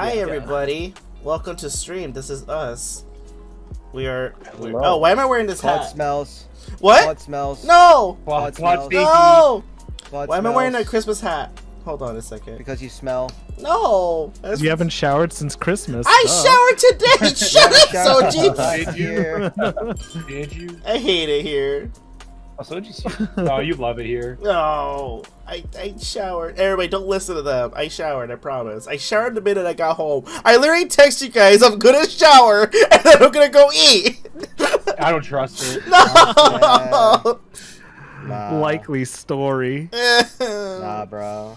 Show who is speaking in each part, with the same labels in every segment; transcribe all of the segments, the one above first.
Speaker 1: Hi
Speaker 2: Yeah.
Speaker 1: everybody, welcome to stream. This is us. We are.
Speaker 2: Hello.
Speaker 1: oh, why am I wearing this
Speaker 3: Blood
Speaker 1: hat?
Speaker 3: smells.
Speaker 1: What?
Speaker 3: Blood smells.
Speaker 1: No!
Speaker 3: Blood
Speaker 2: Blood
Speaker 3: smells.
Speaker 1: No!
Speaker 3: Blood
Speaker 1: Why am I wearing a Christmas hat? Hold on a second.
Speaker 3: Because you smell.
Speaker 1: No! That's-
Speaker 4: You haven't showered since Christmas.
Speaker 1: I
Speaker 4: Duh.
Speaker 1: showered today! Shut up,
Speaker 3: Shower
Speaker 1: Soji!
Speaker 3: right here.
Speaker 2: Did you?
Speaker 1: I hate it here.
Speaker 2: Oh, so did you see? No, you love it here.
Speaker 1: No, I, I showered. Everybody, don't listen to them. I showered, I promise. I showered the minute I got home. I literally text you guys, I'm gonna shower, and then I'm gonna go eat.
Speaker 2: I don't trust it.
Speaker 1: No!
Speaker 3: Nah.
Speaker 4: Likely story.
Speaker 3: Nah, bro.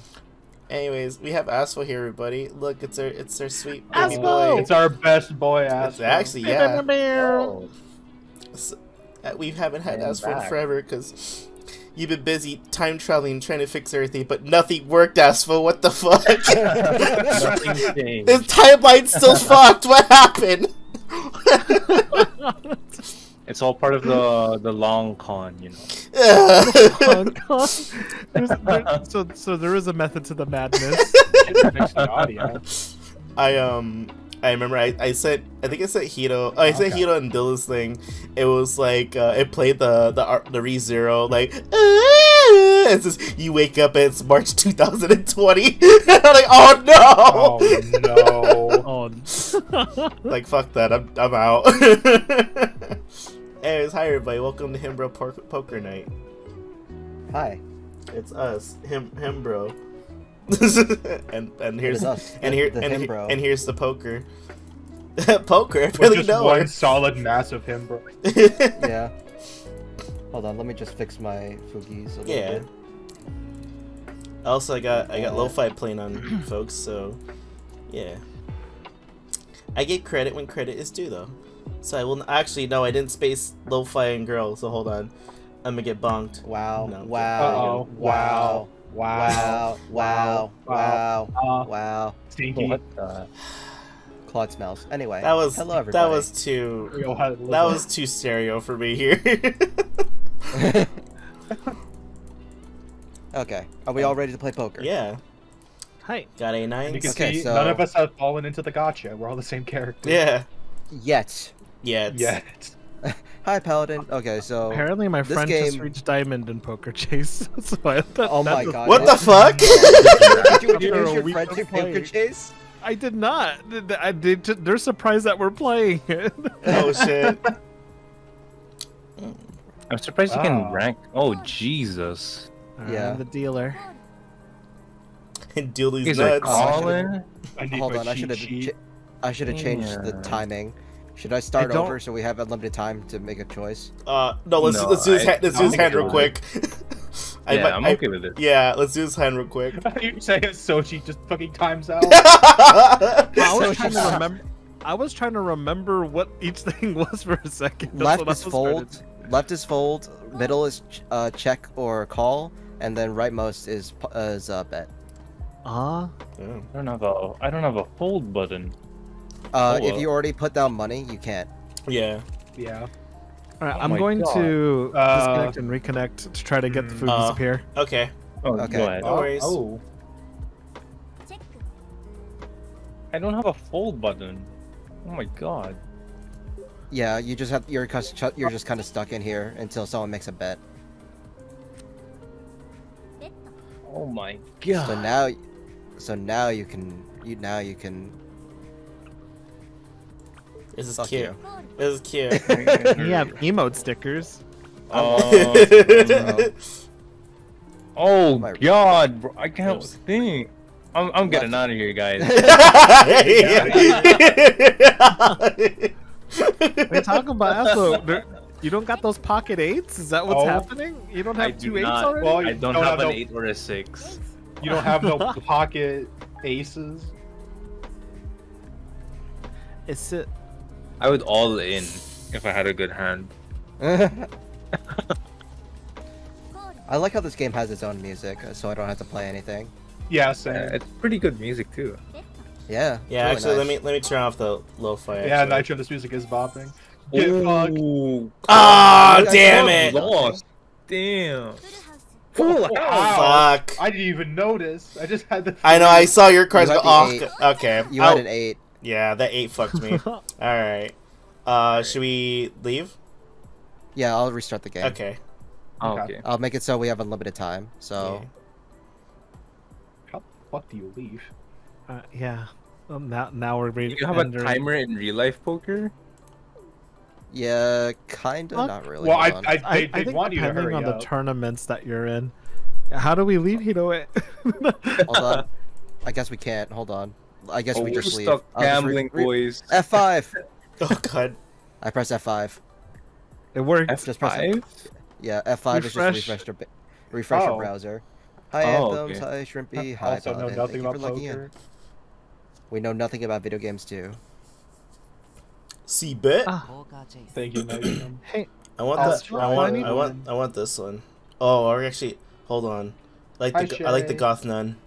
Speaker 1: Anyways, we have Asfo here, everybody. Look, it's our it's our sweet baby boy.
Speaker 2: It's our best boy ass.
Speaker 1: It's actually yeah.
Speaker 2: Oh,
Speaker 1: S- uh, We haven't had
Speaker 2: I am back.
Speaker 1: forever because you've been busy time traveling, trying to fix everything, but nothing worked, Asfo. What the fuck?
Speaker 2: nothing changed.
Speaker 1: His timeline's still fucked. What happened?
Speaker 5: It's all part of the the long con, you know.
Speaker 4: God. There- so, so there is a method to the madness.
Speaker 2: Fix the audio.
Speaker 1: I um I remember I, I sent I think I said Hito I said
Speaker 2: Okay.
Speaker 1: Hito and Dilla's thing. It was like uh, it played the the the re zero like "Ah," it says you wake up and it's March 2020. and I'm like oh no.
Speaker 2: Oh no.
Speaker 4: Oh,
Speaker 1: like fuck that. I'm I'm out. Anyways, hi everybody. Welcome to Himbro Por- Poker Night.
Speaker 3: Hi.
Speaker 1: It's us, him him bro. and and here's
Speaker 3: us.
Speaker 1: and
Speaker 3: the-
Speaker 1: here
Speaker 3: the
Speaker 1: and,
Speaker 3: him bro.
Speaker 1: and here's the poker. poker, I
Speaker 2: With
Speaker 1: really
Speaker 2: just
Speaker 1: know
Speaker 2: one solid mass of him, bro.
Speaker 3: Yeah. Hold on, let me just fix my foogies a little
Speaker 1: Yeah.
Speaker 3: bit.
Speaker 1: Also, I got I got
Speaker 3: Yeah.
Speaker 1: lo-fi playing on folks, so yeah. I get credit when credit is due, though. So I will n- actually no, I didn't space lo-fi and girl. So hold on, I'm gonna get bonked.
Speaker 3: Wow.
Speaker 1: No, I'm
Speaker 3: wow.
Speaker 2: Uh-oh.
Speaker 3: Wow.
Speaker 2: Wow.
Speaker 3: Wow. Wow. Wow.
Speaker 2: Uh,
Speaker 3: Wow.
Speaker 2: stinky.
Speaker 5: What the?
Speaker 3: Claude smells. Anyway.
Speaker 1: That was
Speaker 3: Hello, everybody.
Speaker 1: that was too
Speaker 2: We all had a
Speaker 1: that was too stereo for me here.
Speaker 3: okay. Are we all ready to play poker?
Speaker 1: yeah,
Speaker 4: hi.
Speaker 1: got a
Speaker 2: You
Speaker 1: nine.
Speaker 2: can
Speaker 3: Okay,
Speaker 2: see
Speaker 3: so-
Speaker 2: none of us have fallen into the gotcha. We're all the same character.
Speaker 1: Yeah,
Speaker 3: Yet.
Speaker 1: yeah, it's,
Speaker 2: Yeah.
Speaker 3: Hi, Paladin. Okay, so.
Speaker 4: Apparently, my
Speaker 3: this
Speaker 4: friend just reached diamond in Poker Chase. so I, that,
Speaker 3: Oh
Speaker 4: that
Speaker 3: my God.
Speaker 1: What the fuck?
Speaker 3: Did you
Speaker 4: After
Speaker 3: introduce your friend to Poker. Chase?
Speaker 4: I did not. I did. They're surprised that we're playing it.
Speaker 1: oh shit.
Speaker 5: I'm surprised you can
Speaker 2: Wow.
Speaker 5: rank. Oh Jesus!
Speaker 3: Yeah.
Speaker 4: I'm the dealer.
Speaker 1: And deal these
Speaker 5: He's like
Speaker 1: nuts.
Speaker 5: calling.
Speaker 2: I
Speaker 3: Hold on, I should have. I should have changed the timing. Should I start
Speaker 4: don't-
Speaker 3: over so we have unlimited time to make a choice?
Speaker 1: Uh, no, let's
Speaker 5: No,
Speaker 1: let's do his
Speaker 5: I-
Speaker 1: hand, let's do
Speaker 5: I'm
Speaker 1: his hand real quick. I,
Speaker 5: yeah,
Speaker 1: might-
Speaker 5: I'm
Speaker 1: I-
Speaker 5: okay with it.
Speaker 1: Yeah, let's do his hand real quick.
Speaker 2: you say Soji just fucking times out.
Speaker 4: I was trying to remember. I was trying to remember what each thing was for a second. That's
Speaker 3: Left is
Speaker 4: was trying
Speaker 3: fold. Left is fold. Middle is ch- uh, check or call, and then rightmost is uh, is uh, bet.
Speaker 4: Ah,
Speaker 1: Oh.
Speaker 5: I don't have a. I don't have a fold button.
Speaker 3: Uh,
Speaker 5: Oh,
Speaker 3: if you already put down money, you can't.
Speaker 1: Yeah.
Speaker 2: yeah.
Speaker 4: all right.
Speaker 5: Oh
Speaker 4: I'm going
Speaker 5: God.
Speaker 4: to
Speaker 2: Uh,
Speaker 4: disconnect and reconnect to try to get the food
Speaker 1: uh,
Speaker 4: disappear.
Speaker 1: Okay.
Speaker 5: Oh,
Speaker 3: Okay.
Speaker 5: go ahead.
Speaker 1: No worries.
Speaker 2: Oh.
Speaker 5: I don't have a fold button. Oh my god.
Speaker 3: Yeah, you just have you're cus- you're just kind of stuck in here until someone makes a bet.
Speaker 5: Oh my God.
Speaker 3: So now, so now you can you now you can.
Speaker 1: This is
Speaker 3: Fuck
Speaker 1: cute.
Speaker 3: you.
Speaker 1: This is cute.
Speaker 4: you have emote stickers.
Speaker 5: Oh, oh, oh
Speaker 3: My-
Speaker 5: god, bro. I can't
Speaker 1: Oops.
Speaker 5: think. I'm, I'm getting
Speaker 3: Left.
Speaker 5: out of here, guys.
Speaker 4: What are talking about? Also, you don't got those pocket eights? Is that what's
Speaker 2: Oh.
Speaker 4: happening? You don't
Speaker 5: I
Speaker 4: have
Speaker 5: do
Speaker 4: two eights
Speaker 5: not.
Speaker 4: already?
Speaker 2: Well,
Speaker 5: I don't,
Speaker 2: don't
Speaker 5: have,
Speaker 2: have
Speaker 5: an
Speaker 2: no-
Speaker 5: eight or a six.
Speaker 2: You don't have no pocket aces.
Speaker 4: Is it?
Speaker 5: I would all in if I had a good hand.
Speaker 3: I like how this game has its own music, so I don't have to play anything.
Speaker 2: Yeah,
Speaker 5: Uh, it's pretty good music too.
Speaker 3: Yeah.
Speaker 1: yeah,
Speaker 3: it's
Speaker 1: actually,
Speaker 3: really
Speaker 1: let me let me turn off the lo-fi.
Speaker 2: yeah,
Speaker 1: actually.
Speaker 2: Nitro, this music is bopping. Get.
Speaker 5: Ooh,
Speaker 1: Ah,
Speaker 3: You guys
Speaker 1: damn it!
Speaker 5: lost. Damn. Full
Speaker 2: Wow.
Speaker 5: house.
Speaker 1: Fuck.
Speaker 2: I didn't even notice. I just had the.
Speaker 1: I know. I saw your cards
Speaker 3: You
Speaker 1: go.
Speaker 3: had
Speaker 1: Oh, okay.
Speaker 3: You
Speaker 1: Oh,
Speaker 3: had an eight.
Speaker 1: Yeah, that eight fucked me. All right. Uh, should we leave?
Speaker 3: Yeah, I'll restart the game.
Speaker 1: Okay.
Speaker 5: Oh,
Speaker 2: Okay.
Speaker 5: okay.
Speaker 3: I'll make it so we have unlimited time. So
Speaker 1: Yeah.
Speaker 2: How the fuck do you leave?
Speaker 4: Uh, yeah. Well, now, now we're ready.
Speaker 5: You have a timer in real life poker?
Speaker 3: yeah, kinda, not really.
Speaker 2: well, I,
Speaker 3: hold.
Speaker 2: I,
Speaker 4: I,
Speaker 2: they,
Speaker 4: I
Speaker 2: they
Speaker 4: think
Speaker 2: want you to
Speaker 4: depending
Speaker 2: hurry
Speaker 4: on
Speaker 2: up.
Speaker 4: the tournaments that you're in. How do we leave Hito?
Speaker 3: Hold on. I guess we can't. Hold on. I guess
Speaker 5: Oh,
Speaker 3: we
Speaker 5: we're
Speaker 3: just leave.
Speaker 5: stuck
Speaker 3: I'll
Speaker 5: gambling,
Speaker 3: re-
Speaker 5: boys.
Speaker 3: F5.
Speaker 1: Oh god.
Speaker 3: I press F5.
Speaker 4: it worked.
Speaker 3: Just press.
Speaker 5: F5?
Speaker 3: Yeah, F5 is just
Speaker 4: Refresh.
Speaker 3: refresh your, ba- refresh your
Speaker 2: Oh.
Speaker 3: browser. Hi
Speaker 5: Oh,
Speaker 3: Anthems,
Speaker 5: okay.
Speaker 3: hi Shrimpy, hi
Speaker 2: also know nothing
Speaker 3: Thank you
Speaker 2: about
Speaker 3: for logging in.
Speaker 2: poker.
Speaker 3: We know nothing about video games too.
Speaker 1: See bet.
Speaker 4: Ah.
Speaker 2: Thank you, Magnum.
Speaker 4: Hey,
Speaker 1: I want that. I
Speaker 2: I
Speaker 1: want.
Speaker 2: need
Speaker 1: I want. I want this one. Oh, or actually, hold on. I like
Speaker 2: Hi,
Speaker 1: the. I like the goth nun.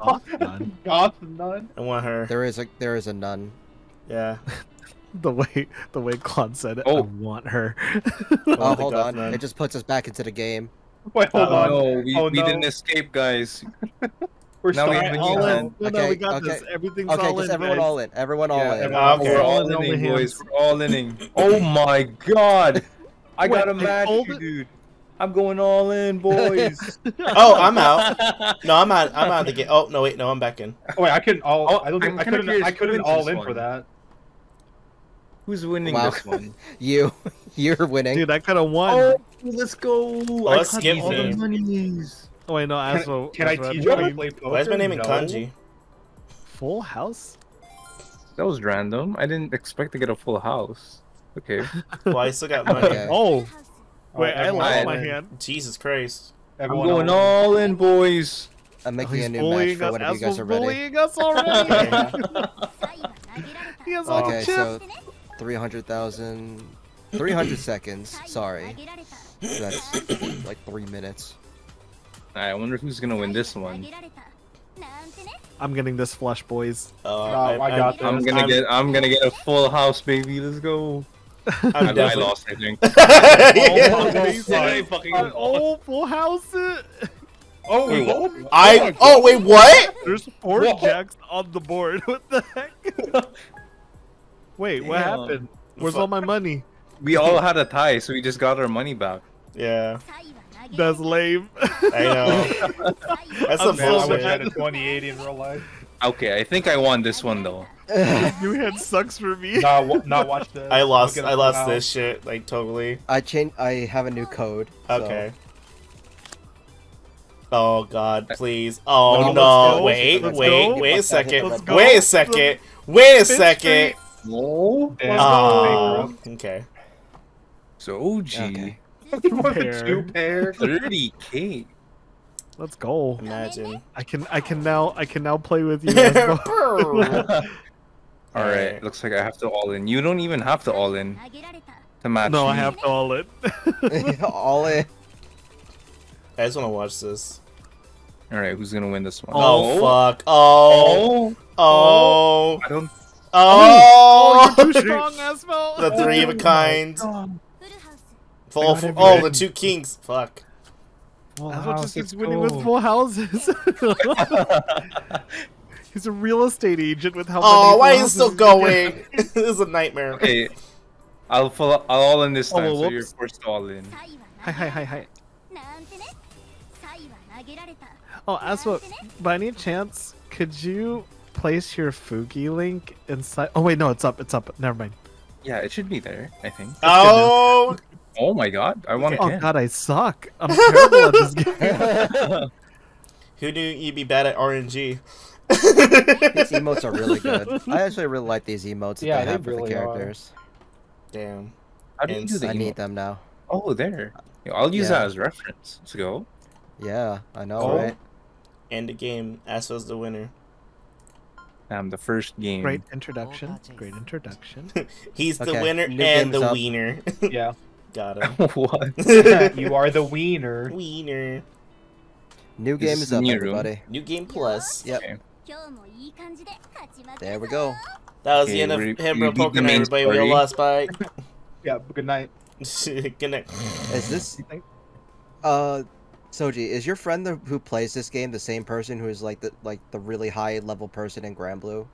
Speaker 4: Oh, none.
Speaker 2: Goth none.
Speaker 1: I want her.
Speaker 3: There is a there is a nun.
Speaker 1: Yeah.
Speaker 4: the way the way Claude said it, I
Speaker 5: Oh.
Speaker 4: want her.
Speaker 1: I
Speaker 3: Oh, hold on.
Speaker 1: nun.
Speaker 3: It just puts us back into the game.
Speaker 2: Wait, hold
Speaker 1: Uh-oh.
Speaker 2: on.
Speaker 5: No, we,
Speaker 2: Oh,
Speaker 5: we
Speaker 2: no.
Speaker 5: didn't escape, guys.
Speaker 2: We're
Speaker 5: Now we have a
Speaker 4: all
Speaker 5: new
Speaker 4: in.
Speaker 5: hand.
Speaker 4: No, no,
Speaker 3: Okay,
Speaker 4: we got
Speaker 3: okay.
Speaker 4: this. Everything's
Speaker 3: Okay,
Speaker 4: all
Speaker 3: just
Speaker 4: in.
Speaker 3: everyone
Speaker 4: guys.
Speaker 3: all in. Everyone all
Speaker 2: Yeah,
Speaker 3: in.
Speaker 2: everyone-
Speaker 1: okay.
Speaker 5: We're
Speaker 4: All
Speaker 5: all
Speaker 4: in,
Speaker 5: inning, boys. We're all inning. Oh my god! I
Speaker 4: Wait,
Speaker 5: gotta
Speaker 4: they
Speaker 5: match
Speaker 4: hold
Speaker 5: dude. I'm going all in, boys.
Speaker 1: Oh, I'm out. No, I'm out. I'm out of the game. Oh no, wait, no, I'm back in.
Speaker 2: Oh, wait, I couldn't all.
Speaker 5: Oh,
Speaker 2: I don't think
Speaker 5: I'm
Speaker 2: I couldn't.
Speaker 5: curious
Speaker 2: I couldn't all in
Speaker 5: one.
Speaker 2: for that.
Speaker 5: Who's winning
Speaker 3: Wow.
Speaker 5: this one?
Speaker 3: You, you're winning.
Speaker 4: Dude, I could have won.
Speaker 5: Oh, let's go! Oh, I
Speaker 1: let's
Speaker 5: caught
Speaker 1: skip
Speaker 5: all the
Speaker 1: me.
Speaker 5: monies.
Speaker 4: Oh wait, no,
Speaker 2: Can,
Speaker 4: Asmo.
Speaker 2: can I
Speaker 4: Asmo,
Speaker 2: teach you how to play poker?
Speaker 1: Why is my name in
Speaker 2: No.
Speaker 1: kanji?
Speaker 4: Full House?
Speaker 5: That was random. I didn't expect to get a full house. Okay.
Speaker 1: Well, I still got money.
Speaker 3: Okay.
Speaker 4: Oh,
Speaker 2: Oh,
Speaker 4: wait, I
Speaker 2: everyone
Speaker 4: lost
Speaker 5: all
Speaker 4: my hand.
Speaker 1: Jesus Christ.
Speaker 5: I'm going
Speaker 2: all
Speaker 5: all in, boys.
Speaker 3: I'm
Speaker 4: Oh,
Speaker 3: making
Speaker 4: he's
Speaker 3: a new match
Speaker 4: bullying
Speaker 3: for
Speaker 4: us.
Speaker 3: whenever you guys are ready.
Speaker 4: bullying us already. he has all
Speaker 3: Okay,
Speaker 4: the chips.
Speaker 3: so 300,000. 300 seconds. Sorry. That's like three minutes.
Speaker 5: I wonder who's gonna win this one.
Speaker 4: I'm getting this flush, boys.
Speaker 1: Uh,
Speaker 2: No, I got
Speaker 5: I'm
Speaker 2: this.
Speaker 5: gonna
Speaker 1: I'm-
Speaker 5: get. I'm gonna get a full house, baby. Let's go.
Speaker 1: I'm
Speaker 5: I, I lost. I think.
Speaker 4: Oh,
Speaker 2: my
Speaker 5: fucking
Speaker 4: Oh, full house.
Speaker 2: Oh,
Speaker 5: Wait,
Speaker 2: what?
Speaker 1: I. Oh, oh wait, what?
Speaker 4: There's four
Speaker 2: Whoa.
Speaker 4: jacks on the board. What the heck? Wait, what happened? Where's all my money?
Speaker 5: We all had a tie, so we just got our money back.
Speaker 1: Yeah,
Speaker 4: That's lame.
Speaker 1: I know. That's
Speaker 4: I'm
Speaker 1: some oh,
Speaker 2: Man, I wish I had a 2080 in real life.
Speaker 5: Okay, I think I won this one though.
Speaker 4: New hand sucks for me.
Speaker 2: Nah, wa- not watch this.
Speaker 1: I lost.
Speaker 2: It
Speaker 1: I lost
Speaker 2: now.
Speaker 1: this shit. Like totally.
Speaker 3: I changed. I have a new code. so-
Speaker 1: Okay. Oh God, please. Oh
Speaker 3: No,
Speaker 1: no!
Speaker 3: go.
Speaker 1: Wait,
Speaker 4: Let's
Speaker 1: wait,
Speaker 4: go.
Speaker 1: wait a second. Wait a second. Wait a second.
Speaker 5: No.
Speaker 2: Damn,
Speaker 1: Oh, okay.
Speaker 5: So OG,
Speaker 3: Okay.
Speaker 2: Two pair.
Speaker 5: 30k.
Speaker 4: Let's go.
Speaker 1: Imagine.
Speaker 4: I can I can now I can now play with you. Let's go.
Speaker 5: All right,
Speaker 1: Alright.
Speaker 5: looks like I have to all in. You don't even have to all in to match.
Speaker 4: no, I have to all it.
Speaker 3: All in.
Speaker 1: I just want to watch this.
Speaker 5: All right, who's gonna win this one?
Speaker 1: Oh, oh. fuck. Oh.
Speaker 5: oh.
Speaker 1: Oh, Oh.
Speaker 5: I don't.
Speaker 1: Oh.
Speaker 4: oh you're too strong, Asmo.
Speaker 1: the three of a kind.
Speaker 5: God.
Speaker 1: Full,
Speaker 5: I got
Speaker 1: oh, the two kings. Fuck.
Speaker 5: Full
Speaker 4: Asmo
Speaker 5: house,
Speaker 4: just keeps winning with full houses. He's a real estate agent with how
Speaker 1: Oh, why
Speaker 4: full
Speaker 1: is it still
Speaker 4: houses he can
Speaker 1: going? this is a nightmare.
Speaker 5: okay, I'll full. I'll all in this
Speaker 4: Oh,
Speaker 5: time,
Speaker 4: well,
Speaker 5: so you're
Speaker 4: whoops.
Speaker 5: forced to all in.
Speaker 4: Hi, hi, hi, hi. Oh, Asmo, by any chance, could you place your Fugi link inside? Oh wait, no, it's up. It's up. Never mind.
Speaker 5: Yeah, it should be there. I think.
Speaker 1: Oh.
Speaker 5: Oh my god, I want
Speaker 4: to
Speaker 5: Oh
Speaker 4: god, I suck. I'm terrible at this game.
Speaker 1: Who knew you'd be bad at RNG?
Speaker 3: These emotes are really good. I actually really like these emotes that
Speaker 2: Yeah,
Speaker 3: they
Speaker 2: they
Speaker 3: have for the
Speaker 2: really are.
Speaker 3: characters.
Speaker 1: Damn.
Speaker 5: How do you do the
Speaker 3: I
Speaker 5: emote?
Speaker 3: need them now.
Speaker 5: Oh, there. I'll use
Speaker 3: Yeah.
Speaker 5: that as reference. Let's go.
Speaker 3: Yeah, I know,
Speaker 1: Cool.
Speaker 3: right?
Speaker 1: End the game. Asfo's the winner.
Speaker 5: Um, the first game.
Speaker 4: Great introduction. Great introduction.
Speaker 1: He's the winner
Speaker 3: new
Speaker 1: and the
Speaker 3: up.
Speaker 1: wiener.
Speaker 2: Yeah.
Speaker 1: Got him.
Speaker 5: what?
Speaker 2: you are the wiener.
Speaker 1: wiener.
Speaker 3: New game
Speaker 5: is
Speaker 3: is up,
Speaker 5: new.
Speaker 3: everybody.
Speaker 1: New game plus.
Speaker 3: Yep.
Speaker 5: Okay.
Speaker 3: There we go.
Speaker 1: That was
Speaker 5: Okay,
Speaker 1: the end of
Speaker 5: we-
Speaker 1: him,
Speaker 5: we
Speaker 1: bro.
Speaker 5: beat the
Speaker 1: Poker night,
Speaker 5: main
Speaker 1: everybody. We all
Speaker 5: story.
Speaker 1: lost by.
Speaker 2: Yeah. Good night.
Speaker 1: Good night.
Speaker 3: Is this? Uh, Soji, is your friend the, who plays this game the same person who is like the like the really high level person in Grand Blue?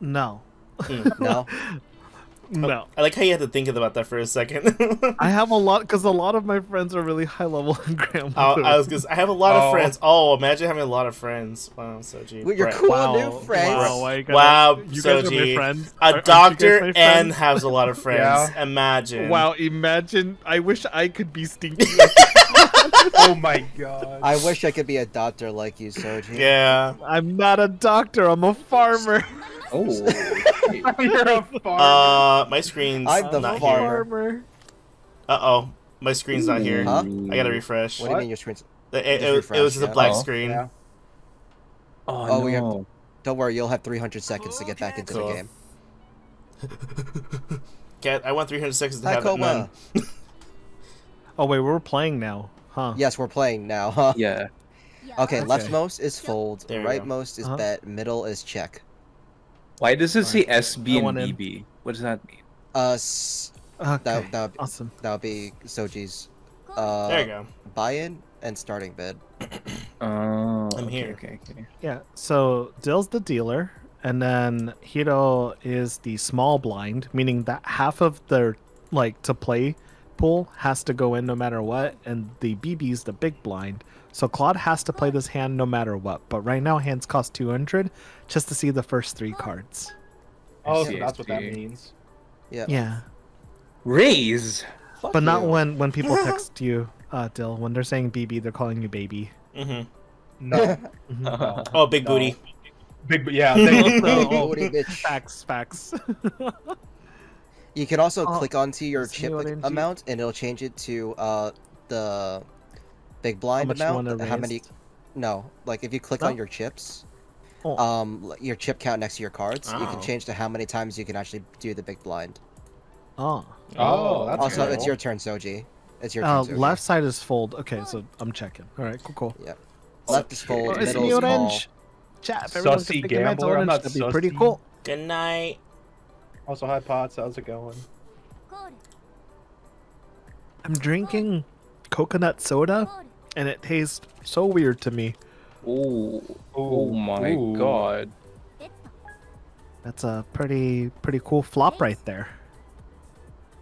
Speaker 4: No.
Speaker 3: No.
Speaker 4: No.
Speaker 1: I like how you had to think about that for a second.
Speaker 4: I have a lot because a lot of my friends are really high level in Grand
Speaker 1: I, I was gonna. I have a lot of
Speaker 2: Oh.
Speaker 1: friends. Oh, imagine having a lot of friends. Wow, so gee.
Speaker 3: With your
Speaker 1: Brett.
Speaker 3: cool
Speaker 4: wow,
Speaker 3: new friends.
Speaker 4: Wow, why you guys-
Speaker 1: Wow,
Speaker 4: you guys
Speaker 1: Soji. A
Speaker 4: Aren't you guys
Speaker 1: doctor
Speaker 4: my
Speaker 1: and has a lot of friends.
Speaker 2: Yeah.
Speaker 1: Imagine.
Speaker 4: Wow, imagine. I wish I could be stinky.
Speaker 2: oh my god.
Speaker 3: I wish I could be a doctor like you, Soji.
Speaker 1: Yeah.
Speaker 4: I'm not a doctor. I'm a farmer.
Speaker 5: Oh.
Speaker 2: You're a farmer.
Speaker 1: Uh, my screen's
Speaker 3: I'm the
Speaker 1: not
Speaker 3: farmer.
Speaker 1: here. Uh oh, my screen's not here.
Speaker 3: Huh?
Speaker 1: I gotta refresh.
Speaker 3: What do you mean your screen's?
Speaker 1: It, it,
Speaker 3: Just
Speaker 1: it was
Speaker 3: refresh,
Speaker 1: just a black
Speaker 5: Oh.
Speaker 1: screen.
Speaker 2: yeah.
Speaker 5: Oh,
Speaker 3: Oh, we
Speaker 5: no.
Speaker 3: Don't worry, you'll have 300 seconds to get back into
Speaker 1: Cool.
Speaker 3: the game.
Speaker 1: Cat, I want 300 seconds to
Speaker 3: Hi,
Speaker 1: have it. None.
Speaker 4: Oh wait, we're playing now, huh?
Speaker 3: Yes, we're playing now, huh?
Speaker 5: Yeah.
Speaker 3: Okay,
Speaker 4: Okay.
Speaker 3: leftmost is fold,
Speaker 1: There you
Speaker 3: rightmost is
Speaker 4: Uh-huh.
Speaker 3: bet, middle is check.
Speaker 5: Why does it say
Speaker 4: Alright.
Speaker 5: SB and
Speaker 4: want in.
Speaker 5: BB? What does that mean?
Speaker 3: Uh, s-
Speaker 4: Okay.
Speaker 3: that that
Speaker 4: Awesome.
Speaker 3: that would be Soji's uh
Speaker 1: There you go.
Speaker 3: buy-in and starting bid.
Speaker 5: Oh,
Speaker 1: I'm
Speaker 5: okay,
Speaker 1: here.
Speaker 5: Okay, okay.
Speaker 4: Yeah. So Dill's the dealer, and then Hiro is the small blind, meaning that half of their like to play pool has to go in no matter what, and the BB's the big blind. So Claude has to play this hand no matter what. But right now hands cost 200 just to see the first three cards.
Speaker 2: Oh, so that's what that means.
Speaker 3: Yeah.
Speaker 4: Yeah.
Speaker 5: Raise.
Speaker 3: Fuck
Speaker 4: But not
Speaker 3: you.
Speaker 4: when when people text you, uh, Dill. When they're saying BB, they're calling you baby.
Speaker 1: hmm
Speaker 2: No.
Speaker 4: Mhm.
Speaker 2: no.
Speaker 1: Oh, big
Speaker 2: No.
Speaker 1: booty.
Speaker 2: Big, but yeah. They,
Speaker 3: Big
Speaker 4: Oh,
Speaker 3: booty bitch.
Speaker 4: facts, facts.
Speaker 3: You can also
Speaker 4: Oh,
Speaker 3: click onto your chip
Speaker 4: what I mean?
Speaker 3: amount, and it'll change it to uh the big blind
Speaker 4: much you
Speaker 3: amount.
Speaker 4: wanna
Speaker 3: How many? No, like if you click
Speaker 4: No?
Speaker 3: on your chips,
Speaker 4: Oh.
Speaker 3: um, your chip count next to your cards, you
Speaker 1: Oh.
Speaker 3: can change to how many times you can actually do the big blind.
Speaker 4: oh.
Speaker 2: Oh, that's
Speaker 3: also,
Speaker 2: cool.
Speaker 3: it's your turn, Soji. It's your
Speaker 4: Uh,
Speaker 3: turn. Soji.
Speaker 4: left side is fold. Okay, so I'm checking. All right, cool, cool.
Speaker 3: left is fold,
Speaker 4: Oh, it's
Speaker 3: middle
Speaker 4: the
Speaker 3: is call.
Speaker 4: orange. Chat, if everyone
Speaker 2: Sussy
Speaker 4: could pick
Speaker 2: gambler, I'm
Speaker 4: orange,
Speaker 2: not
Speaker 4: that'd be pretty cool.
Speaker 1: Good night.
Speaker 2: Also, hi, Pots. How's it going?
Speaker 4: I'm drinking coconut soda, and it tastes so weird to me.
Speaker 5: Oh. Oh my
Speaker 2: Ooh.
Speaker 5: god.
Speaker 4: That's a pretty pretty cool flop right there.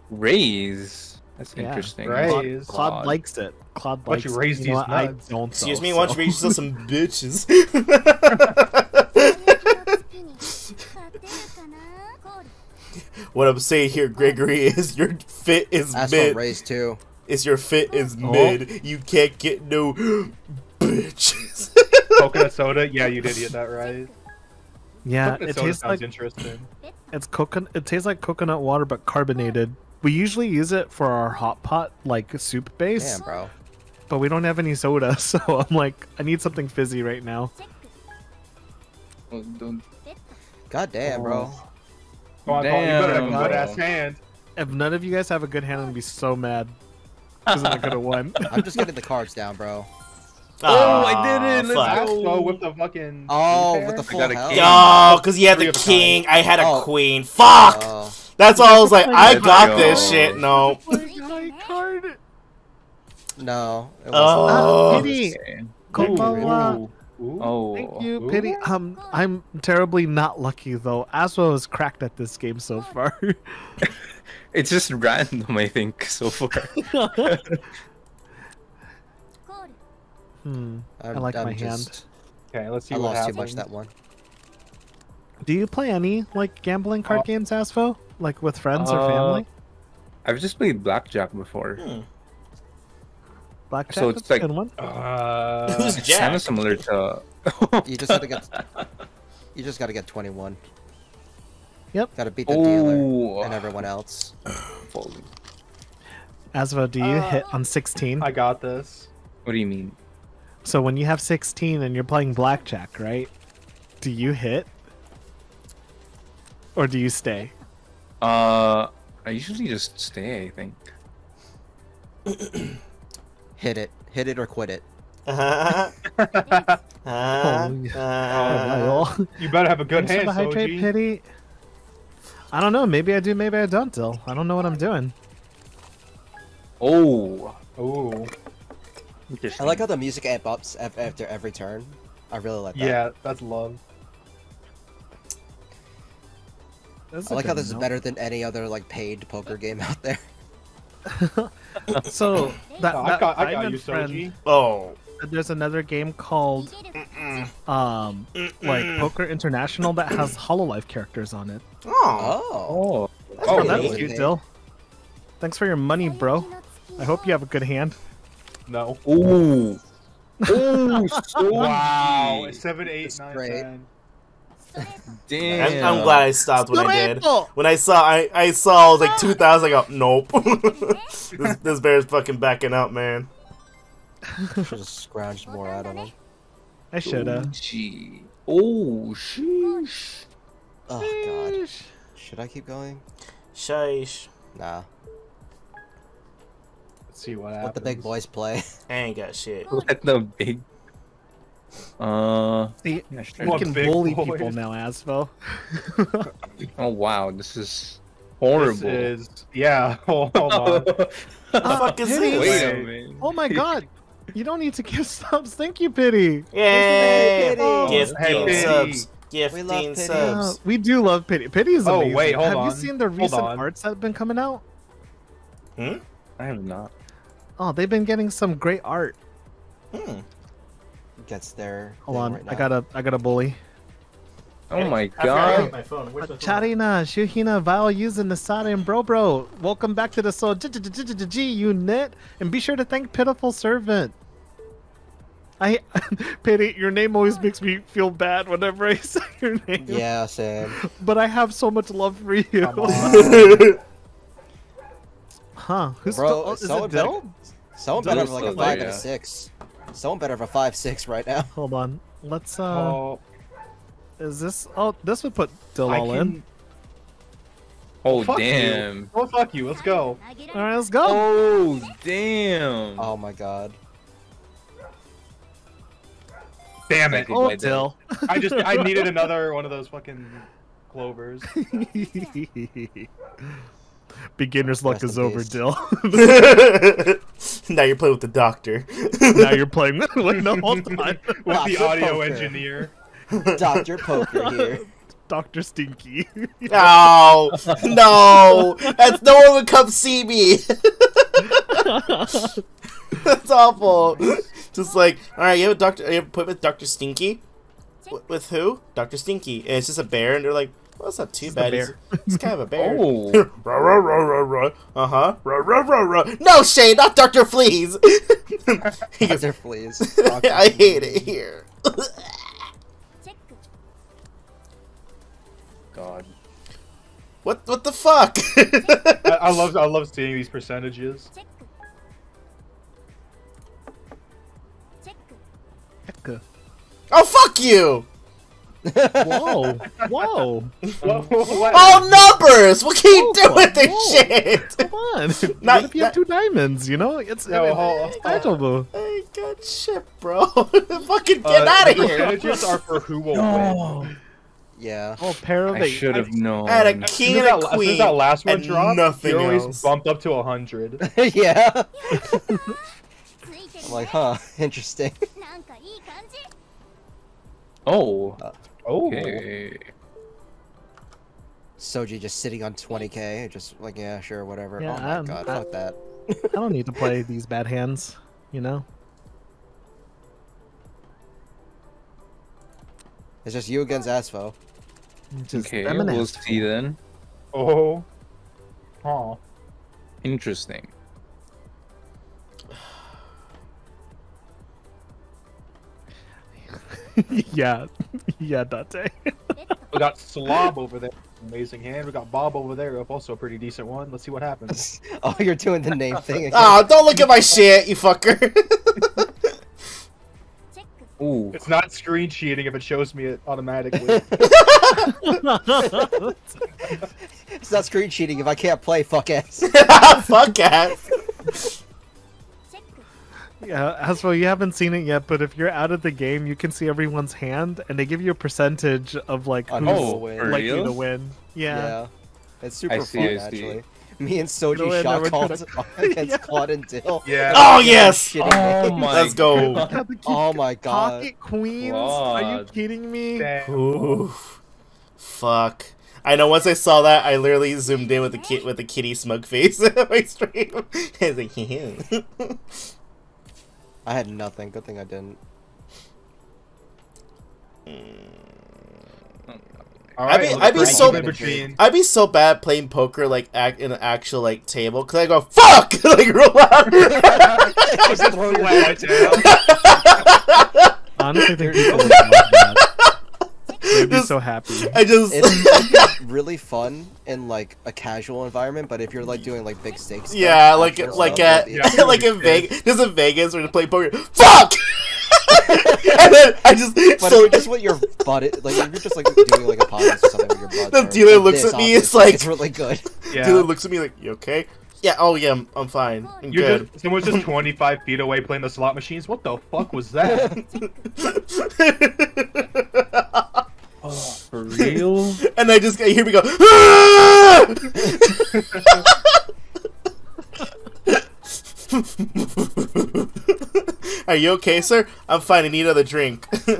Speaker 5: Raise. That's
Speaker 4: Yeah.
Speaker 5: interesting.
Speaker 2: Raise.
Speaker 4: Claude
Speaker 5: Odd.
Speaker 4: likes it. Claude
Speaker 2: Why
Speaker 4: likes
Speaker 2: don't you raise
Speaker 4: it. know
Speaker 2: these
Speaker 4: what? I
Speaker 2: nuts?
Speaker 4: don't.
Speaker 1: Excuse
Speaker 4: though,
Speaker 1: me, why don't you reach yourself some bitches? what I'm saying here, Gregory, is your fit is
Speaker 3: That's for
Speaker 1: mid.
Speaker 3: raise too.
Speaker 1: Is your fit is
Speaker 4: Oh.
Speaker 1: mid. You can't get no bitches.
Speaker 2: Coconut soda? Yeah, you did get that right.
Speaker 4: Yeah,
Speaker 2: Coconut
Speaker 4: it
Speaker 2: soda
Speaker 4: tastes like
Speaker 2: interesting.
Speaker 4: it's coconut. It tastes like coconut water, but carbonated. We usually use it for our hot pot, like soup base,
Speaker 3: Damn, bro.
Speaker 4: but we don't have any soda, so I'm like, I need something fizzy right now.
Speaker 5: Oh,
Speaker 3: God damn, bro. Oh.
Speaker 2: Come on, Paul, you better have a
Speaker 5: Damn,
Speaker 2: good ass hand.
Speaker 4: If none of you guys have a good hand, I'm gonna be so mad because I could have won.
Speaker 3: I'm just getting the cards down, bro.
Speaker 5: Oh, I did it, let's
Speaker 1: fuck.
Speaker 5: go.
Speaker 2: With the fucking.
Speaker 3: Oh,
Speaker 2: two
Speaker 3: with the
Speaker 2: pair?
Speaker 3: full
Speaker 5: got king.
Speaker 1: Yo, because you had
Speaker 2: Three
Speaker 1: the
Speaker 2: of a
Speaker 1: king, I had a
Speaker 3: Oh.
Speaker 1: queen. Fuck!
Speaker 3: Oh,
Speaker 1: That's all I was like, I got
Speaker 5: go.
Speaker 1: this shit. No.
Speaker 4: Card.
Speaker 3: no. It wasn't.
Speaker 1: Oh.
Speaker 4: Ah, pity.
Speaker 5: Okay.
Speaker 2: Ooh. Ooh.
Speaker 5: Oh.
Speaker 4: Thank you,
Speaker 2: Ooh.
Speaker 4: pity. Um, I'm terribly not lucky though. Aswa was cracked at this game so far.
Speaker 5: It's just random, I think, so far.
Speaker 4: hmm.
Speaker 3: I'm,
Speaker 4: like
Speaker 3: I'm
Speaker 4: my
Speaker 3: just,
Speaker 2: Okay, let's see
Speaker 3: I
Speaker 2: what
Speaker 3: lost too much that one.
Speaker 4: Do you play any like gambling card
Speaker 2: Uh,
Speaker 4: games, Asfo? Like with friends or
Speaker 5: uh,
Speaker 4: family?
Speaker 5: I've just played blackjack before.
Speaker 1: Hmm.
Speaker 4: Blackjack.
Speaker 5: so it's
Speaker 4: that's a
Speaker 5: like-
Speaker 4: good one.
Speaker 2: Uh,
Speaker 1: Who's
Speaker 5: It's kind of similar to.
Speaker 3: You just gotta get. You just gotta get 21.
Speaker 4: Yep.
Speaker 3: Gotta beat the dealer and everyone else.
Speaker 5: Fold.
Speaker 4: Asva, do you
Speaker 2: Uh,
Speaker 4: hit on 16?
Speaker 2: I got this.
Speaker 5: What do you mean?
Speaker 4: So when you have 16 and you're playing blackjack, right? Do you hit? Or do you stay?
Speaker 5: Uh, I usually just stay. I think.
Speaker 3: Hit it. Hit it or quit it.
Speaker 1: Uh, uh,
Speaker 4: Oh, yeah.
Speaker 1: uh,
Speaker 4: well,
Speaker 2: You better have a good
Speaker 4: thanks for
Speaker 2: hand,
Speaker 4: the hydrate
Speaker 2: Soji.
Speaker 4: pity. I don't know. Maybe I do. Maybe I don't. Dill. I don't know what I'm doing.
Speaker 5: Oh,
Speaker 2: Oh.
Speaker 3: I like how the music amp ups after every turn. I really like that.
Speaker 2: Yeah, that's love.
Speaker 4: That's
Speaker 3: I
Speaker 4: a
Speaker 3: like how
Speaker 4: good
Speaker 3: this is better than any other like paid poker game out there.
Speaker 4: So that,
Speaker 2: Oh, I got, I got you,
Speaker 4: friend,
Speaker 2: Soji.
Speaker 1: Oh.
Speaker 4: there's another game called um like Poker International that has Hololive characters on it.
Speaker 1: Oh.
Speaker 3: Oh.
Speaker 5: Oh.
Speaker 1: That's
Speaker 5: Oh,
Speaker 1: pretty
Speaker 4: that's
Speaker 1: neat.
Speaker 4: cute, Dill. Thanks for your money, bro. I hope you have a good hand.
Speaker 2: No.
Speaker 5: Ooh. Ooh. So
Speaker 2: Wow.
Speaker 5: neat.
Speaker 2: Seven, eight,
Speaker 3: That's
Speaker 2: nine,
Speaker 3: great.
Speaker 2: ten.
Speaker 5: Damn.
Speaker 1: I'm, I'm glad I stopped when I did.
Speaker 4: Delightful!
Speaker 1: When I saw I, I saw I was like 2,000, I go, nope. this, this bear's fucking backing out, man.
Speaker 3: Should have scrounged more out of them.
Speaker 4: I shoulda.
Speaker 5: Gee. Oh, sheesh.
Speaker 3: Oh god. Should I keep going?
Speaker 1: Shish.
Speaker 3: Nah.
Speaker 2: Let's see what happens.
Speaker 3: Let the big boys play.
Speaker 1: I ain't got shit.
Speaker 5: Let the big. Uh.
Speaker 4: See,
Speaker 5: yeah, sure.
Speaker 4: you can bully
Speaker 2: boys?
Speaker 4: people now, Aspo.
Speaker 5: Oh wow, this is horrible.
Speaker 2: This
Speaker 5: horrible.
Speaker 2: is yeah. Hold on.
Speaker 1: fuck is this?
Speaker 5: Wait a minute.
Speaker 4: Oh my god. You don't need to give subs. Thank you, Pity.
Speaker 1: Yay!
Speaker 3: Pity.
Speaker 1: Gifting
Speaker 2: Hey, Pity.
Speaker 1: subs.
Speaker 3: We love
Speaker 1: Gifting
Speaker 3: Pity.
Speaker 4: Uh,
Speaker 1: subs.
Speaker 4: we do love Pity. Pity is
Speaker 2: Oh,
Speaker 4: amazing.
Speaker 2: wait, hold
Speaker 4: have
Speaker 2: on.
Speaker 4: you seen the recent arts that have been coming out?
Speaker 1: Hmm?
Speaker 5: I have not.
Speaker 4: Oh, they've been getting some great art.
Speaker 1: Hmm.
Speaker 3: Gets there.
Speaker 4: Hold on, I got a I got a bully.
Speaker 5: Oh my
Speaker 1: I
Speaker 5: god.
Speaker 1: my phone. Where's?
Speaker 4: Charina, Shuhina, Val, using Nasada, and Bro Bro. Welcome back to the Soul G unit, and be sure to thank Pitiful Servant. I, Pity, your name always makes me feel bad whenever I say your name.
Speaker 3: Yeah, Sam.
Speaker 4: But I have so much love for you. Huh? Who's
Speaker 3: Bro,
Speaker 4: still, oh, is
Speaker 3: someone
Speaker 4: it Bill?
Speaker 3: better- Someone better have like a five
Speaker 5: down.
Speaker 3: and a six. Someone better have a five six right now.
Speaker 4: Hold on. Let's uh.
Speaker 2: Oh,
Speaker 4: Is this? Oh, this would put Dill all
Speaker 2: can...
Speaker 4: in.
Speaker 5: Oh
Speaker 2: Fuck you.
Speaker 5: damn.
Speaker 2: Oh fuck you. Let's go.
Speaker 4: All right, let's go.
Speaker 5: Oh damn.
Speaker 3: Oh my god.
Speaker 2: Damn it.
Speaker 4: Oh. Dill.
Speaker 2: I just I needed another one of those fucking clovers.
Speaker 4: Beginner's luck
Speaker 3: Rest
Speaker 4: is over,
Speaker 3: peace.
Speaker 4: Dill.
Speaker 1: now you're playing with the doctor.
Speaker 4: now you're playing with. Wait, no, hold on.
Speaker 2: With the audio engineer.
Speaker 3: Doctor Poker here.
Speaker 4: Doctor Stinky.
Speaker 1: no, no! That's no one would come see me. That's awful. Just like, all right, you have a doctor. You have an appointment with Doctor Stinky. W- with who? Doctor Stinky. And it's just a bear, and they're like, well, it's not too
Speaker 4: Just a
Speaker 1: bad. He's,
Speaker 4: bear.
Speaker 1: he's kind of a bear.
Speaker 5: Oh.
Speaker 1: Uh huh. No, Shay, not Doctor Fleas.
Speaker 3: Doctor Fleas.
Speaker 1: I hate it here.
Speaker 5: God.
Speaker 1: what? What the fuck?
Speaker 2: I, I love I love seeing these percentages.
Speaker 1: oh fuck you!
Speaker 4: Whoa, whoa.
Speaker 2: What, what?
Speaker 1: Oh numbers! What can you do with this
Speaker 4: whoa.
Speaker 1: shit?
Speaker 4: Come on.
Speaker 1: Not-
Speaker 4: if you have two diamonds? You know, it's
Speaker 2: No,
Speaker 4: it's
Speaker 2: hold-
Speaker 4: it's manageable.
Speaker 1: I ain't got shit, bro. Fucking
Speaker 2: Uh,
Speaker 1: get out of here!
Speaker 2: percentages are for who will win.
Speaker 3: Yeah.
Speaker 4: Oh, pair of
Speaker 5: I should have known.
Speaker 1: I had a
Speaker 2: As
Speaker 1: king and
Speaker 2: that,
Speaker 1: a
Speaker 2: as soon as
Speaker 1: queen.
Speaker 2: that last one dropped,
Speaker 1: nothing
Speaker 2: you always
Speaker 1: else.
Speaker 2: bumped up to hundred.
Speaker 3: yeah. I'm like, huh, interesting.
Speaker 5: Oh.
Speaker 2: Uh, oh,
Speaker 5: Okay.
Speaker 3: Soji just sitting on 20k, just like, yeah, sure, whatever.
Speaker 4: Yeah,
Speaker 3: oh my
Speaker 4: I'm-
Speaker 3: god,
Speaker 4: I-
Speaker 3: fuck that.
Speaker 4: I don't need to play these bad hands. You know.
Speaker 3: It's just you against Asfo.
Speaker 4: Just
Speaker 5: Okay,
Speaker 4: them and
Speaker 5: we'll see then.
Speaker 2: oh, oh.
Speaker 5: Interesting.
Speaker 4: yeah, yeah, Dante.
Speaker 2: We got Slob over there, amazing hand. We got Bob over there, also a pretty decent one. Let's see what happens.
Speaker 3: oh, you're doing the name thing again.
Speaker 1: Oh, don't look at my shit, you fucker.
Speaker 5: Ooh.
Speaker 2: It's not screen cheating if it shows me it automatically.
Speaker 3: It's not screen cheating if I can't play, fuck ass.
Speaker 1: Fuck ass.
Speaker 4: yeah, Asfo, you haven't seen it yet, but if you're out of the game, you can see everyone's hand, and they give you a percentage of like who's
Speaker 5: Oh,
Speaker 4: likely to win. Yeah.
Speaker 3: Yeah. It's super
Speaker 5: I
Speaker 3: fun,
Speaker 5: see.
Speaker 3: actually. Me and Soji
Speaker 4: know,
Speaker 3: shot called
Speaker 4: could've-
Speaker 3: against
Speaker 4: Yeah.
Speaker 3: Claude and Dill.
Speaker 2: Yeah.
Speaker 1: Oh, oh
Speaker 3: yes!
Speaker 5: Oh my
Speaker 1: Let's go.
Speaker 5: God.
Speaker 4: God, the kid-
Speaker 3: Oh my god.
Speaker 4: Pocket Queens? Are you kidding me?
Speaker 1: Oof. Fuck. I know. Once I saw that, I literally zoomed in with the kid with the kitty smug face on my stream. I was like,
Speaker 3: I had nothing. Good thing I didn't.
Speaker 2: All
Speaker 1: I'd be- I'd be so- I'd be so bad playing poker like act in an actual like table because I go fuck like real loud.
Speaker 2: Just throw it right down.
Speaker 4: Honestly, I think people would love that. They'd be
Speaker 1: Just-
Speaker 4: so happy.
Speaker 1: I just
Speaker 3: It's really fun in like a casual environment, but if you're like doing like big stakes,
Speaker 1: yeah like like
Speaker 3: stuff,
Speaker 1: at
Speaker 3: it'd be-
Speaker 2: Yeah.
Speaker 1: like in Vegas just in Vegas where to play poker fuck and then I just
Speaker 3: But if
Speaker 1: so
Speaker 3: you're just with your butt, like if you're just like doing like a podcast or something with your butt.
Speaker 1: The
Speaker 3: or,
Speaker 1: dealer
Speaker 3: like,
Speaker 1: looks at me, it's like-
Speaker 3: it's really good.
Speaker 2: Yeah.
Speaker 1: Dealer looks at me like you okay yeah oh yeah I'm, I'm fine I'm
Speaker 2: You're
Speaker 1: good
Speaker 2: just, someone's just 25 feet away playing the slot machines. What the fuck was that?
Speaker 5: Oh, for real?
Speaker 1: and I just here we go. "Ah!" Are you okay, sir? I'm fine. I need another drink.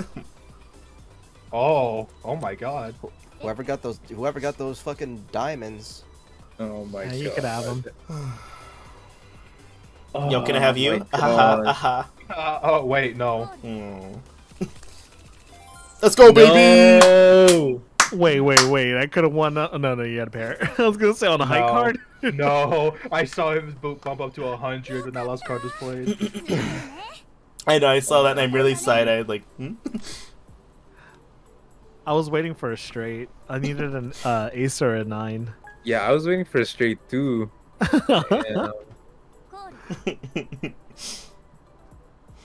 Speaker 2: oh, oh my god.
Speaker 3: Whoever got those, whoever got those fucking diamonds.
Speaker 5: Oh my
Speaker 4: Yeah,
Speaker 5: god.
Speaker 4: you could have them.
Speaker 1: Yo, can I have you? Aha, aha.
Speaker 2: Uh, oh wait, no.
Speaker 1: Hmm. Let's go, baby.
Speaker 5: No!
Speaker 4: Wait, wait, wait. I could have won. Uh, no, no, you had a pair. I was gonna say on a high card.
Speaker 2: No, I saw him boot bump up to 100 when that last card was played.
Speaker 1: I know. I saw that and I'm really side-eyed. Like, hmm?
Speaker 4: I was waiting for a straight. I needed an uh, ace or a nine.
Speaker 5: Yeah, I was waiting for a straight too. Yeah.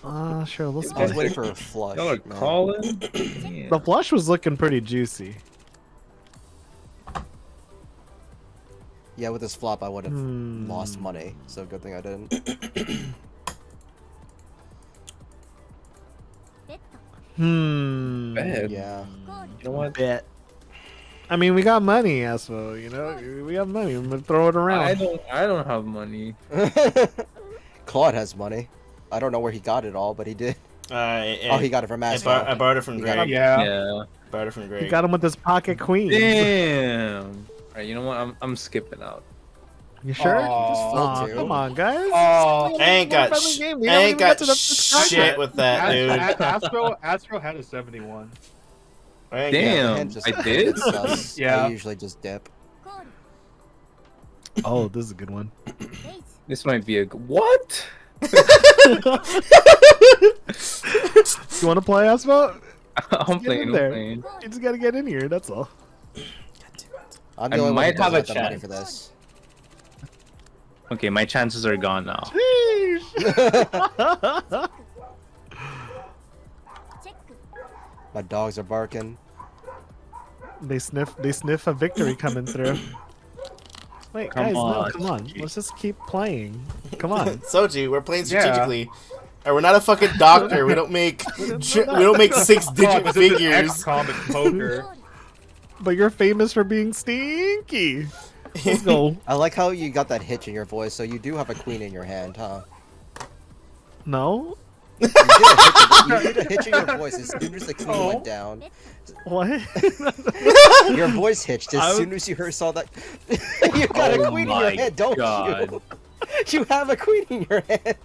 Speaker 4: Uh, sure. Let's
Speaker 3: I was waiting for a flush.
Speaker 5: Y'all are calling?
Speaker 4: The flush was looking pretty juicy.
Speaker 3: Yeah, with this flop, I would have
Speaker 4: Hmm.
Speaker 3: lost money. So good thing I didn't.
Speaker 4: Hmm.
Speaker 5: Bad.
Speaker 3: Yeah.
Speaker 5: You know what?
Speaker 4: Bet. I mean, we got money, Aspo. You know, we got money. I'm gonna throw it around.
Speaker 5: I don't. I don't have money.
Speaker 3: Claude has money. I don't know where he got it all, but he did.
Speaker 1: Uh,
Speaker 3: Oh, he got it from
Speaker 1: I,
Speaker 3: Asmo.
Speaker 1: bar- I borrowed it from
Speaker 3: You
Speaker 1: Greg.
Speaker 2: Yeah.
Speaker 5: Yeah.
Speaker 1: Borrowed it from
Speaker 4: He
Speaker 1: Greg.
Speaker 4: got him with his pocket queen.
Speaker 5: Damn. Alright, you know what? I'm I'm skipping out.
Speaker 4: You sure?
Speaker 2: Aw.
Speaker 4: Aw, come on, guys.
Speaker 2: Oh,
Speaker 1: I ain't got, sh-
Speaker 4: game.
Speaker 1: I ain't got
Speaker 4: got to the discussion.
Speaker 1: shit with that, dude.
Speaker 2: Astro, Astro had a 71.
Speaker 1: I
Speaker 5: Damn.
Speaker 3: And just-
Speaker 5: I did?
Speaker 2: Yeah.
Speaker 3: I usually just dip.
Speaker 4: Oh, this is a good one.
Speaker 5: This might be a g- what?
Speaker 4: You want to play, Aspo?
Speaker 5: I'm playing.
Speaker 4: in
Speaker 5: I'm
Speaker 4: there.
Speaker 5: playing.
Speaker 4: You just gotta get in here. That's all.
Speaker 3: I'm the
Speaker 5: I
Speaker 3: only
Speaker 5: might
Speaker 3: who
Speaker 5: have a
Speaker 3: have the money for
Speaker 5: chance.
Speaker 3: this.
Speaker 5: Okay, my chances are gone now.
Speaker 3: My dogs are barking.
Speaker 4: they sniff. They sniff a victory coming through. Wait,
Speaker 5: Come
Speaker 4: guys, no, come on.
Speaker 5: Soji.
Speaker 4: Let's just keep playing. Come on.
Speaker 1: Soji, we're playing
Speaker 2: Yeah.
Speaker 1: strategically. And we're not a fucking doctor. we don't make
Speaker 4: don't
Speaker 1: tri-
Speaker 4: know
Speaker 1: we don't make
Speaker 4: that.
Speaker 1: six digit
Speaker 2: this is
Speaker 1: figures.
Speaker 2: X-Comic poker.
Speaker 4: But you're famous for being stinky. Let's go.
Speaker 3: I like how you got that hitch in your voice, so you do have a queen in your hand, huh?
Speaker 4: No?
Speaker 3: You did a hitch, you a hitch in your voice as soon as the queen
Speaker 2: Oh.
Speaker 3: went down.
Speaker 4: What?
Speaker 3: Your voice hitched as
Speaker 4: I was-
Speaker 3: soon as you heard saw that. you got a
Speaker 5: Oh
Speaker 3: queen in your
Speaker 5: my
Speaker 3: hand, don't
Speaker 5: God.
Speaker 3: you? You have a queen in your hand.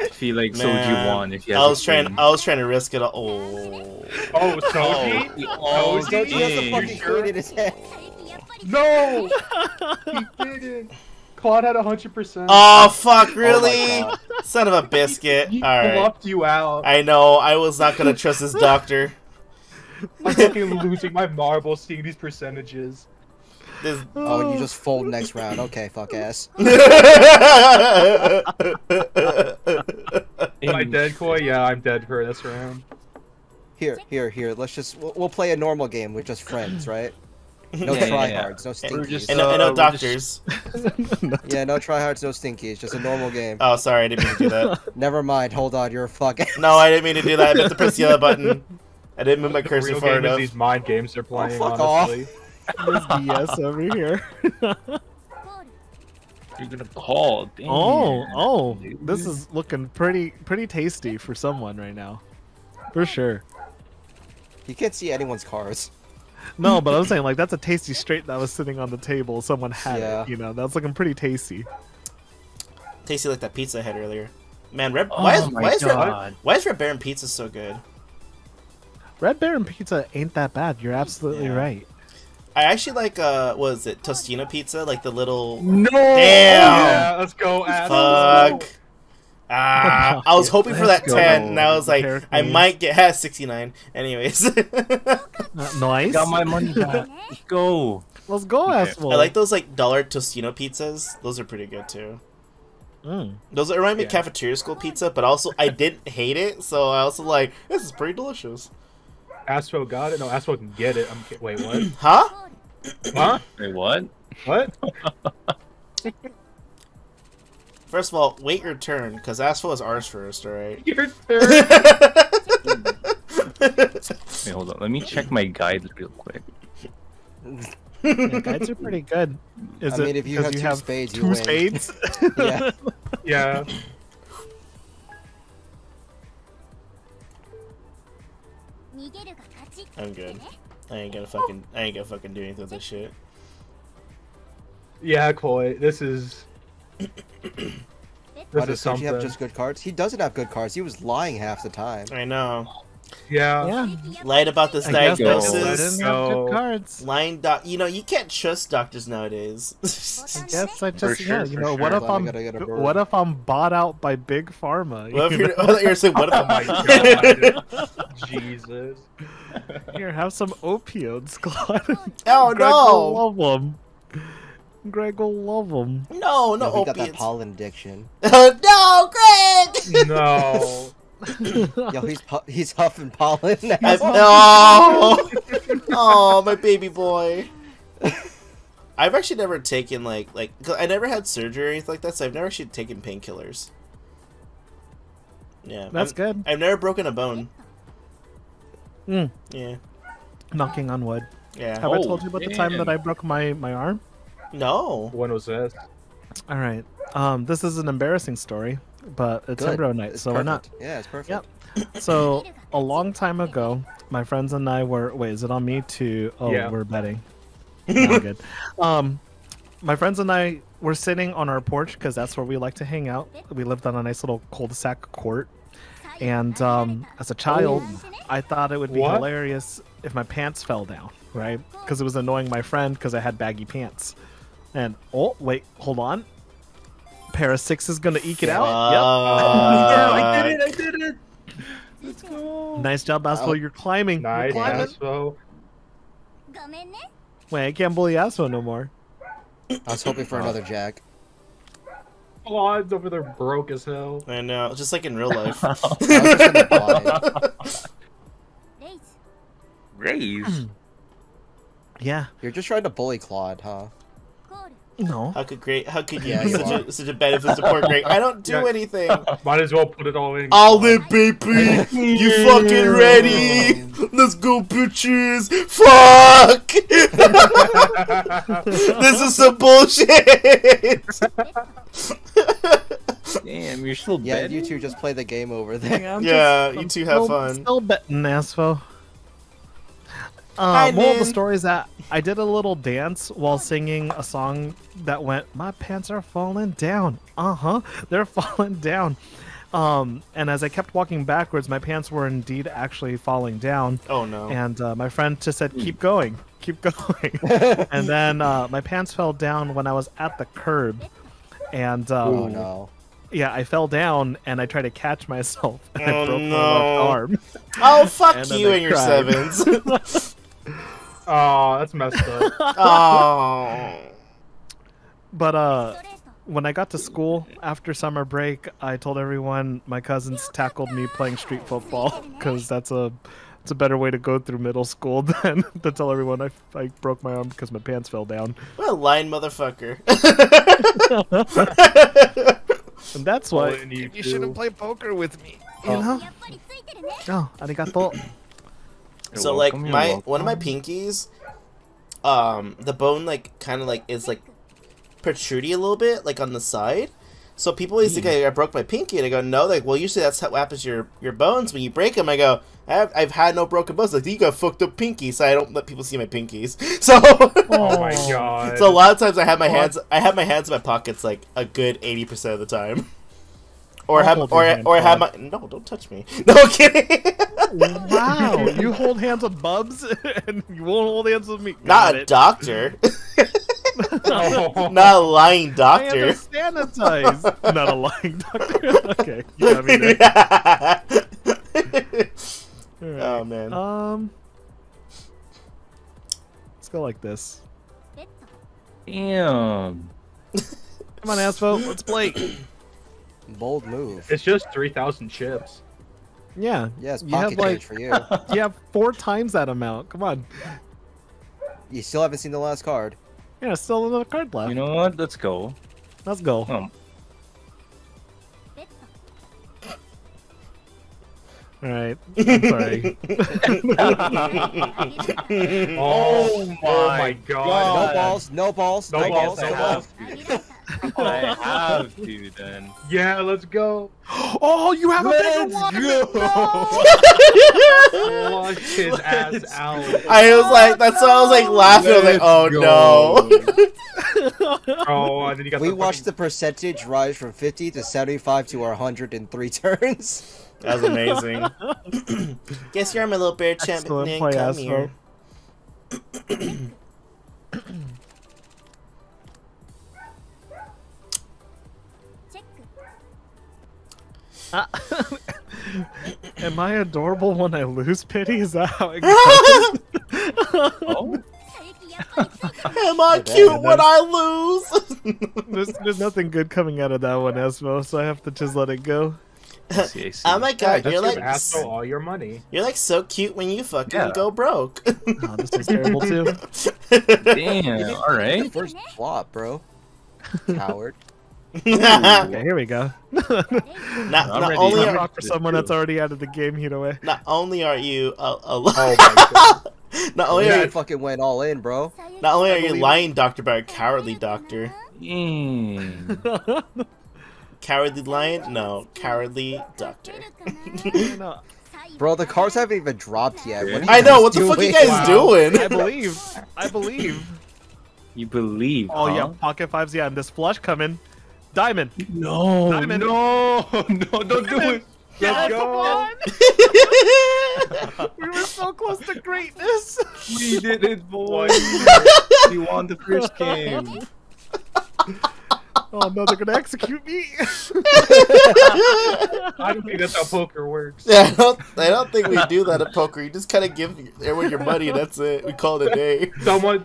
Speaker 5: I feel like
Speaker 1: Man,
Speaker 5: Soji won if he has
Speaker 1: I was trying.
Speaker 5: queen.
Speaker 1: I was trying to risk it all. Oh.
Speaker 2: Oh, oh, Soji?
Speaker 5: Oh,
Speaker 2: Soji?
Speaker 3: Don't you have the
Speaker 5: dang.
Speaker 3: fucking
Speaker 2: sure?
Speaker 3: in his hand?
Speaker 2: No! he didn't. Claude had 100%.
Speaker 1: Oh fuck! Really?
Speaker 3: God.
Speaker 1: Son of a biscuit.
Speaker 2: He
Speaker 1: All right.
Speaker 2: bluffed you out.
Speaker 1: I know. I was not gonna trust this doctor.
Speaker 2: I'm fucking losing my marbles seeing these percentages.
Speaker 1: This.
Speaker 3: Oh, you just fold next round. Okay, fuck ass.
Speaker 2: Am I dead, Koi? Yeah, I'm dead for this round.
Speaker 3: Here, here, here. Let's just we'll, we'll play a normal game with just friends, right? No
Speaker 5: Yeah, yeah, yeah.
Speaker 3: tryhards, no
Speaker 5: We're
Speaker 3: stinkies.
Speaker 5: just-
Speaker 1: and, no, and no
Speaker 5: Uh, we're
Speaker 1: doctors.
Speaker 3: Yeah, no tryhards, no stinkies. Just a normal game.
Speaker 1: Oh, sorry, I didn't mean to do that.
Speaker 3: Never mind. Hold on, you're a fucking.
Speaker 1: No, I didn't mean to do that. I meant to press the other button. I didn't move my cursor
Speaker 2: real
Speaker 1: far
Speaker 2: game
Speaker 1: enough.
Speaker 2: these mind games they're playing,
Speaker 3: fuck off.
Speaker 2: Honestly.
Speaker 4: This BS over here.
Speaker 5: You're gonna call. Damn.
Speaker 4: Oh, oh, this is looking pretty pretty tasty for someone right now, for sure.
Speaker 3: You can't see anyone's cars.
Speaker 4: No, but I'm saying like that's a tasty straight that was sitting on the table. Someone had
Speaker 3: Yeah.
Speaker 4: it. You know, that's looking pretty tasty.
Speaker 1: Tasty like that pizza I had earlier. Man, Red,
Speaker 5: Oh
Speaker 1: why is
Speaker 5: my
Speaker 1: why is Red,
Speaker 5: God.
Speaker 1: why is Red Baron pizza so good?
Speaker 4: Red Baron pizza ain't that bad. You're absolutely
Speaker 1: Yeah.
Speaker 4: right.
Speaker 1: I actually like uh, was it, Tostino pizza? Like the little
Speaker 2: No.
Speaker 1: Damn.
Speaker 2: Yeah, let's go. Adam.
Speaker 1: fuck. Ah, I was hoping for that
Speaker 4: Let's go.
Speaker 1: ten, and I was like, I might get has sixty nine. Anyways,
Speaker 4: Uh, nice.
Speaker 5: Got my money back. Let's go.
Speaker 4: Let's go,
Speaker 5: Okay.
Speaker 4: asshole.
Speaker 1: I like those like dollar Tostino pizzas. Those are pretty good too.
Speaker 4: Mm.
Speaker 1: Those remind me of cafeteria school pizza, but also I didn't hate it, so I also like this is pretty delicious.
Speaker 2: Astro got it. No, Astro can get it. I'm ki- wait. What?
Speaker 1: Huh?
Speaker 2: huh?
Speaker 5: Wait, what?
Speaker 2: What?
Speaker 1: First of all, wait your turn, because Asphalt is ours first, alright?
Speaker 2: Your turn.
Speaker 5: Wait, hold on. Let me check my guide real quick.
Speaker 4: Yeah, guides are pretty good. Is
Speaker 3: I
Speaker 4: it
Speaker 3: mean, if you have
Speaker 4: you
Speaker 3: two spades, you win.
Speaker 4: spades?
Speaker 3: Yeah.
Speaker 2: yeah.
Speaker 1: I'm good. I ain't gonna fucking I ain't gonna fucking do anything with this shit.
Speaker 2: Yeah, Koi. This is.
Speaker 3: Why
Speaker 2: This
Speaker 3: does
Speaker 2: is
Speaker 3: Soji
Speaker 2: something.
Speaker 3: have just good cards? He doesn't have good cards. He was lying half the time.
Speaker 1: I know.
Speaker 2: Yeah.
Speaker 4: yeah.
Speaker 1: Lied about this
Speaker 4: I guess that's why I
Speaker 1: diagnosis.
Speaker 2: No.
Speaker 4: cards.
Speaker 1: Lying doc you know, you can't trust doctors nowadays.
Speaker 4: I guess I just
Speaker 5: sure,
Speaker 4: yeah. You
Speaker 5: for
Speaker 4: know,
Speaker 5: sure.
Speaker 4: what if
Speaker 3: Glad I
Speaker 4: I'm
Speaker 3: gotta get a bird.
Speaker 4: what if I'm bought out by big pharma?
Speaker 1: what
Speaker 4: you
Speaker 1: if you're,
Speaker 4: know?
Speaker 1: You were saying what if
Speaker 2: Oh my
Speaker 1: I'm
Speaker 2: god. Jesus.
Speaker 4: Here, have some opioids, Claude.
Speaker 1: Oh
Speaker 4: Greg will
Speaker 1: no!
Speaker 4: love them. Greg will love them.
Speaker 1: No, no
Speaker 3: No, he got that
Speaker 1: opiates.
Speaker 3: pollen addiction.
Speaker 1: no, Greg!
Speaker 2: No.
Speaker 3: Yo, he's pu- he's huffing pollen now.
Speaker 1: I've, no! oh, my baby boy. I've actually never taken like like 'cause I never had surgery or anything like that, so I've never actually taken painkillers. Yeah,
Speaker 4: That's
Speaker 1: I'm-
Speaker 4: good.
Speaker 1: I've never broken a bone.
Speaker 4: Mm,
Speaker 1: Yeah,
Speaker 4: knocking on wood.
Speaker 1: yeah.
Speaker 4: Have I
Speaker 5: Oh,
Speaker 4: told you about the time that. I broke my my arm?
Speaker 1: No.
Speaker 2: When was this?
Speaker 4: All right. Um, this is an embarrassing story, but it's
Speaker 3: Good.
Speaker 4: Himbro night, so we're not.
Speaker 3: Yeah, it's perfect.
Speaker 4: Yep. So a long time ago, my friends and I were. Wait, is it on me to? Oh,
Speaker 2: Yeah.
Speaker 4: we're betting. No, good. Um, my friends and I were sitting on our porch because that's where we like to hang out. We lived on a nice little cul-de-sac court, and um, as a child, I thought it would be
Speaker 2: What?
Speaker 4: hilarious if my pants fell down, right? Because it was annoying my friend because I had baggy pants. And oh wait, hold on. Pair of six is gonna eke it out. Yep.
Speaker 1: yeah,
Speaker 2: I did it! I did it!
Speaker 5: Let's go.
Speaker 4: Yep. Nice job, Aspo.
Speaker 3: Wow.
Speaker 4: You're climbing. You're
Speaker 2: Nice,
Speaker 4: climbing.
Speaker 2: Astro.
Speaker 4: Wait, I can't bully Aspo no more.
Speaker 3: I was hoping for another jack.
Speaker 2: Claude's over there broke as hell.
Speaker 1: I know, just like in real life.
Speaker 3: I was just gonna buy.
Speaker 5: Raise.
Speaker 4: Yeah.
Speaker 3: You're just trying to bully Claude, huh?
Speaker 4: No.
Speaker 1: How could great? How could you
Speaker 3: Yeah,
Speaker 1: be
Speaker 3: you
Speaker 1: such
Speaker 3: are.
Speaker 1: a such a benefit support, Greg? I don't do
Speaker 2: Yeah.
Speaker 1: anything.
Speaker 2: Might as well put it all in.
Speaker 1: All in, baby. You fucking ready? Let's go, bitches. Fuck. this is some bullshit.
Speaker 5: Damn, you're still
Speaker 3: Yeah,
Speaker 5: betting?
Speaker 3: you two just play the game over there.
Speaker 4: I'm
Speaker 1: Yeah,
Speaker 4: just-
Speaker 1: you two have
Speaker 4: still-
Speaker 1: fun.
Speaker 4: Still betting, Aspo.
Speaker 1: Hi,
Speaker 4: Uh, moral of the
Speaker 1: Nin.
Speaker 4: story is that I did a little dance while singing a song that went, "My pants are falling down." Uh huh, they're falling down. Um, and as I kept walking backwards, my pants were indeed actually falling down.
Speaker 1: Oh no.
Speaker 4: And uh, my friend just said, "Keep going, keep going." and then uh, my pants fell down when I was at the curb, and um,
Speaker 3: Oh no.
Speaker 4: yeah, I fell down and I tried to catch myself and
Speaker 1: Oh,
Speaker 4: I broke my
Speaker 1: no.
Speaker 4: left arm.
Speaker 1: Oh fuck
Speaker 4: And
Speaker 1: you and your
Speaker 4: cried.
Speaker 1: sevens.
Speaker 2: Oh, that's messed up.
Speaker 1: oh.
Speaker 4: But uh, when I got to school after summer break, I told everyone my cousins tackled me playing street football because that's a it's a better way to go through middle school than to tell everyone I, I broke my arm because my pants fell down.
Speaker 1: What a lying motherfucker.
Speaker 4: And that's why
Speaker 2: All in you
Speaker 4: you shouldn't play poker with me. You
Speaker 3: Oh.
Speaker 4: know? Oh, arigato.
Speaker 5: You're
Speaker 1: so like
Speaker 5: welcome, you're
Speaker 1: my
Speaker 5: welcome.
Speaker 1: one of my pinkies, um, the bone like kind of like is like protrudy a little bit, like on the side. So people always think I, I broke my pinky, and I go, no. Like, well, usually that's how what happens to your your bones when you break them. I go, I have, I've had no broken bones. Like, you got fucked up pinky, so I don't let people see my pinkies. So,
Speaker 2: Oh my god.
Speaker 1: so a lot of times I have my
Speaker 2: What?
Speaker 1: hands, I have my hands in my pockets like a good eighty percent of the time. Or
Speaker 4: I'll
Speaker 1: have, or,
Speaker 4: hand,
Speaker 1: or have my no, don't touch me. No I'm kidding.
Speaker 4: Wow, you hold hands with bubs and you won't hold hands with me. Got
Speaker 1: Not a doctor.
Speaker 2: Oh.
Speaker 1: Not a lying doctor.
Speaker 4: to sanitize. Not a lying doctor. okay, you got me there. Alright.
Speaker 1: oh man.
Speaker 4: Um, let's go like this.
Speaker 5: Damn.
Speaker 4: Come on, Asphalt, let's play.
Speaker 3: Bold move.
Speaker 2: It's just 3,000 chips.
Speaker 4: Yeah,
Speaker 3: Yes,
Speaker 4: you have
Speaker 3: pocket
Speaker 4: like
Speaker 3: change for you.
Speaker 4: you have four times that amount. Come on.
Speaker 3: You still haven't seen the last card.
Speaker 4: Yeah, still another card left.
Speaker 5: You know what? Let's go.
Speaker 4: Let's go.
Speaker 5: Um,
Speaker 4: All right. I'm sorry.
Speaker 2: Oh,
Speaker 5: Oh
Speaker 2: my
Speaker 5: my
Speaker 2: god.
Speaker 3: No balls. No balls.
Speaker 2: No
Speaker 3: No,
Speaker 2: balls,
Speaker 3: balls.
Speaker 2: no
Speaker 3: No
Speaker 2: balls.
Speaker 3: Balls.
Speaker 5: I have to then.
Speaker 2: Yeah, let's go.
Speaker 4: oh, you have let's a bigger one.
Speaker 2: Flush his ass out.
Speaker 1: I was like, that's why I was like laughing. I was like, oh no.
Speaker 2: Oh, and then you got
Speaker 3: We
Speaker 2: the
Speaker 3: watched the percentage rise from 50 to 75 to our 103 turns.
Speaker 1: That's amazing. Guess you're my little bear champion. Come
Speaker 4: Asphalt.
Speaker 1: here.
Speaker 4: Uh, am I adorable when I lose pity? Is that how it goes?
Speaker 5: Oh,
Speaker 1: Am I
Speaker 3: Yeah,
Speaker 1: cute when I lose?
Speaker 4: there's, there's nothing good coming out of that one, Esmo, so I have to just let it go.
Speaker 5: I see, I see.
Speaker 1: oh my god,
Speaker 2: Just
Speaker 1: you're like
Speaker 2: Astro all your money.
Speaker 1: you're like so cute when you fucking
Speaker 5: Yeah.
Speaker 1: go broke.
Speaker 4: Oh, this is terrible too.
Speaker 5: Damn. All right.
Speaker 3: First flop, bro. Coward.
Speaker 4: Okay, here we go.
Speaker 1: not, not only
Speaker 5: I'm
Speaker 1: are,
Speaker 4: Rock for someone that's already out of the game, Hidoe.
Speaker 1: not only are you a, a
Speaker 2: Oh my god.
Speaker 1: not only are you,
Speaker 3: fucking went all in, bro.
Speaker 1: not only are you lying doctor but a cowardly doctor.
Speaker 5: Damn. Mm.
Speaker 1: Cowardly lion? No, cowardly doctor.
Speaker 4: No,
Speaker 3: Bro, the cards haven't even dropped yet. What
Speaker 1: I know. What the fuck you guys
Speaker 2: Wow.
Speaker 1: doing?
Speaker 4: I believe. I believe.
Speaker 5: You believe?
Speaker 4: Oh yeah, pocket fives. Yeah, and this flush coming. Diamond.
Speaker 5: No.
Speaker 4: Diamond.
Speaker 5: No. No. Don't do
Speaker 4: Diamond.
Speaker 5: it.
Speaker 4: Yeah,
Speaker 5: go.
Speaker 4: come on. We were so close to greatness.
Speaker 5: We did it, boy. we won the first game.
Speaker 4: Oh no, they're gonna execute me.
Speaker 2: I don't think that's how poker works.
Speaker 1: Yeah, I don't, I don't think we do that at poker. You just kind of give everyone your money and that's it. We call it a day.
Speaker 2: Someone,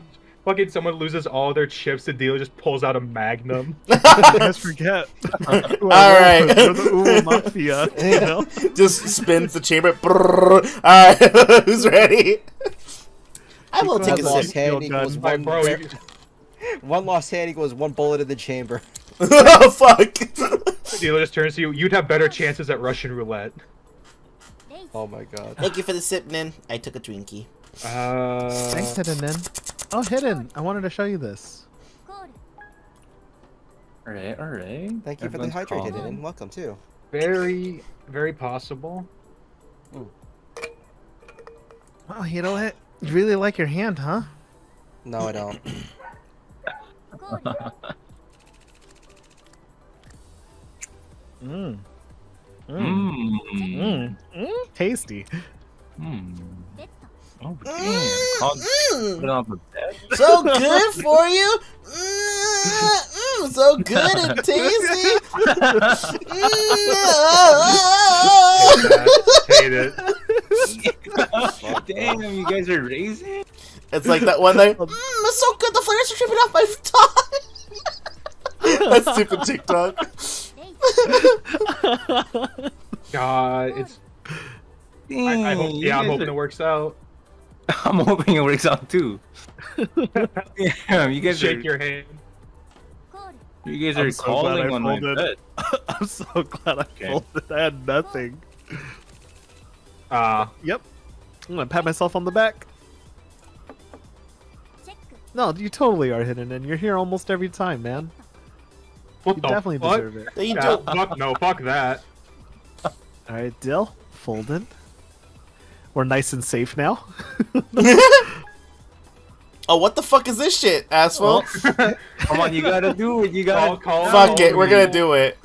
Speaker 2: fucking someone loses all their chips. The dealer just pulls out a magnum.
Speaker 4: you guys forget. All
Speaker 1: right.
Speaker 4: We're the Uwu Mafia. You know?
Speaker 1: Just spins the chamber. Brrr. Alright, who's ready? I will take
Speaker 3: One
Speaker 1: a
Speaker 3: lost
Speaker 1: sip.
Speaker 3: hand equals one.
Speaker 2: bro, you,
Speaker 3: One lost hand equals one bullet in the chamber.
Speaker 1: oh, fuck.
Speaker 2: the dealer just turns to you. You'd have better chances at Russian roulette.
Speaker 3: Oh my god.
Speaker 1: Thank you for the sip, Nin. I took a Twinkie.
Speaker 2: Uh,
Speaker 4: Thanks, Hidden. Then. Oh, Hidden. I wanted to show you this.
Speaker 5: All right. All right.
Speaker 3: Thank you for the
Speaker 5: Everyone's
Speaker 3: hydrate,
Speaker 5: calm.
Speaker 3: Hidden. Welcome too.
Speaker 2: very, very possible.
Speaker 4: Wow, you know? You really like your hand, huh?
Speaker 3: No, I don't.
Speaker 4: Mmm. Mmm.
Speaker 5: Mmm.
Speaker 4: Mmm. Mm. Tasty.
Speaker 5: Mmm. Oh
Speaker 1: Mm,
Speaker 5: damn. Can't
Speaker 1: mm.
Speaker 5: put it on the bed.
Speaker 1: So good for you. Mm, mm, so good and tasty.
Speaker 2: Hate
Speaker 1: Mm.
Speaker 2: that. Hate it.
Speaker 5: Damn, you guys are raising.
Speaker 1: It's like that one night. Mmm, it's so good. The flavors are dripping off my tongue. That's stupid TikTok.
Speaker 2: God, it's. I, I hope. Yeah, I'm hoping it works out.
Speaker 5: Are- I'm hoping it works out too. Damn, you guys
Speaker 2: Shake
Speaker 5: are.
Speaker 2: your hand.
Speaker 5: You guys
Speaker 4: I'm
Speaker 5: are
Speaker 4: so glad
Speaker 5: calling
Speaker 4: I
Speaker 5: on my
Speaker 4: folded.
Speaker 5: bed.
Speaker 4: I'm so glad I
Speaker 5: Okay.
Speaker 4: folded. I had nothing.
Speaker 2: Uh,
Speaker 4: Yep. I'm gonna pat myself on the back. No, you totally are hidden, and you're here almost every time, man.
Speaker 2: What
Speaker 4: You
Speaker 2: the
Speaker 4: definitely
Speaker 2: fuck?
Speaker 4: deserve it.
Speaker 1: You
Speaker 2: Yeah,
Speaker 1: do.
Speaker 2: fuck no, fuck that.
Speaker 4: All right, Dill, folded. We're nice and safe now.
Speaker 1: Oh, what the fuck is this shit, asshole?
Speaker 5: Come on, you gotta do it. You gotta.
Speaker 2: call,
Speaker 1: Fuck
Speaker 2: call
Speaker 1: it, we're gonna do it.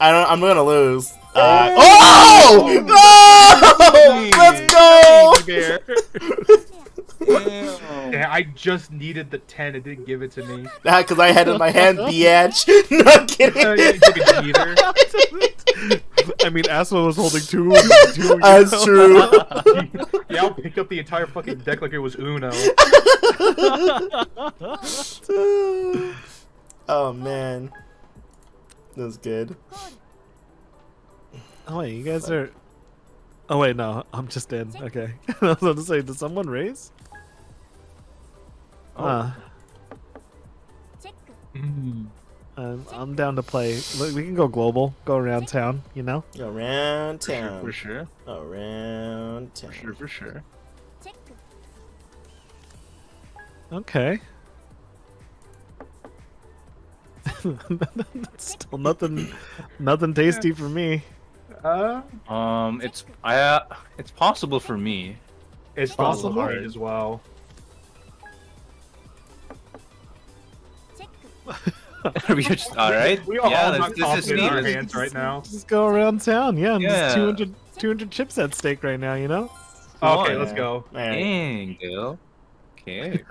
Speaker 1: I don't. I'm gonna lose. Uh, oh! No! Let's go!
Speaker 4: Bear.
Speaker 5: Damn.
Speaker 2: Yeah, I just needed the 10, it didn't give it to me.
Speaker 1: Nah, because I had it in my hand, biatch. Not kidding.
Speaker 2: you took a cheater.
Speaker 4: I mean, Asma was holding two. two you
Speaker 1: That's
Speaker 4: know?
Speaker 1: true.
Speaker 2: yeah, I'll pick up the entire fucking deck like it was Uno.
Speaker 1: oh man, that was good.
Speaker 4: Oh wait, you guys are. Oh wait, no, I'm just in. Okay, I was about to say, did someone raise?
Speaker 5: Oh.
Speaker 4: Uh,
Speaker 2: Mm.
Speaker 4: I'm, I'm down to play. Look, We can go global, go around town. You know.
Speaker 1: Around
Speaker 5: For sure,
Speaker 1: town.
Speaker 5: for sure,
Speaker 1: Around
Speaker 5: for
Speaker 1: town.
Speaker 5: sure, for sure.
Speaker 4: Okay. Still nothing, nothing tasty for me.
Speaker 2: Uh,
Speaker 5: Um, it's I. Uh, it's possible for me.
Speaker 2: it's
Speaker 4: Possible.
Speaker 2: possible for me as well.
Speaker 5: just all right.
Speaker 2: We are
Speaker 5: yeah,
Speaker 2: all not
Speaker 5: this, this is
Speaker 2: in our hands right now.
Speaker 4: Just go around town. Yeah, and
Speaker 5: Yeah.
Speaker 4: there's 200, 200 chips at stake right now. You know.
Speaker 5: Come
Speaker 2: Okay,
Speaker 5: on.
Speaker 2: let's go.
Speaker 1: Man,
Speaker 5: Dang, Gil. Okay.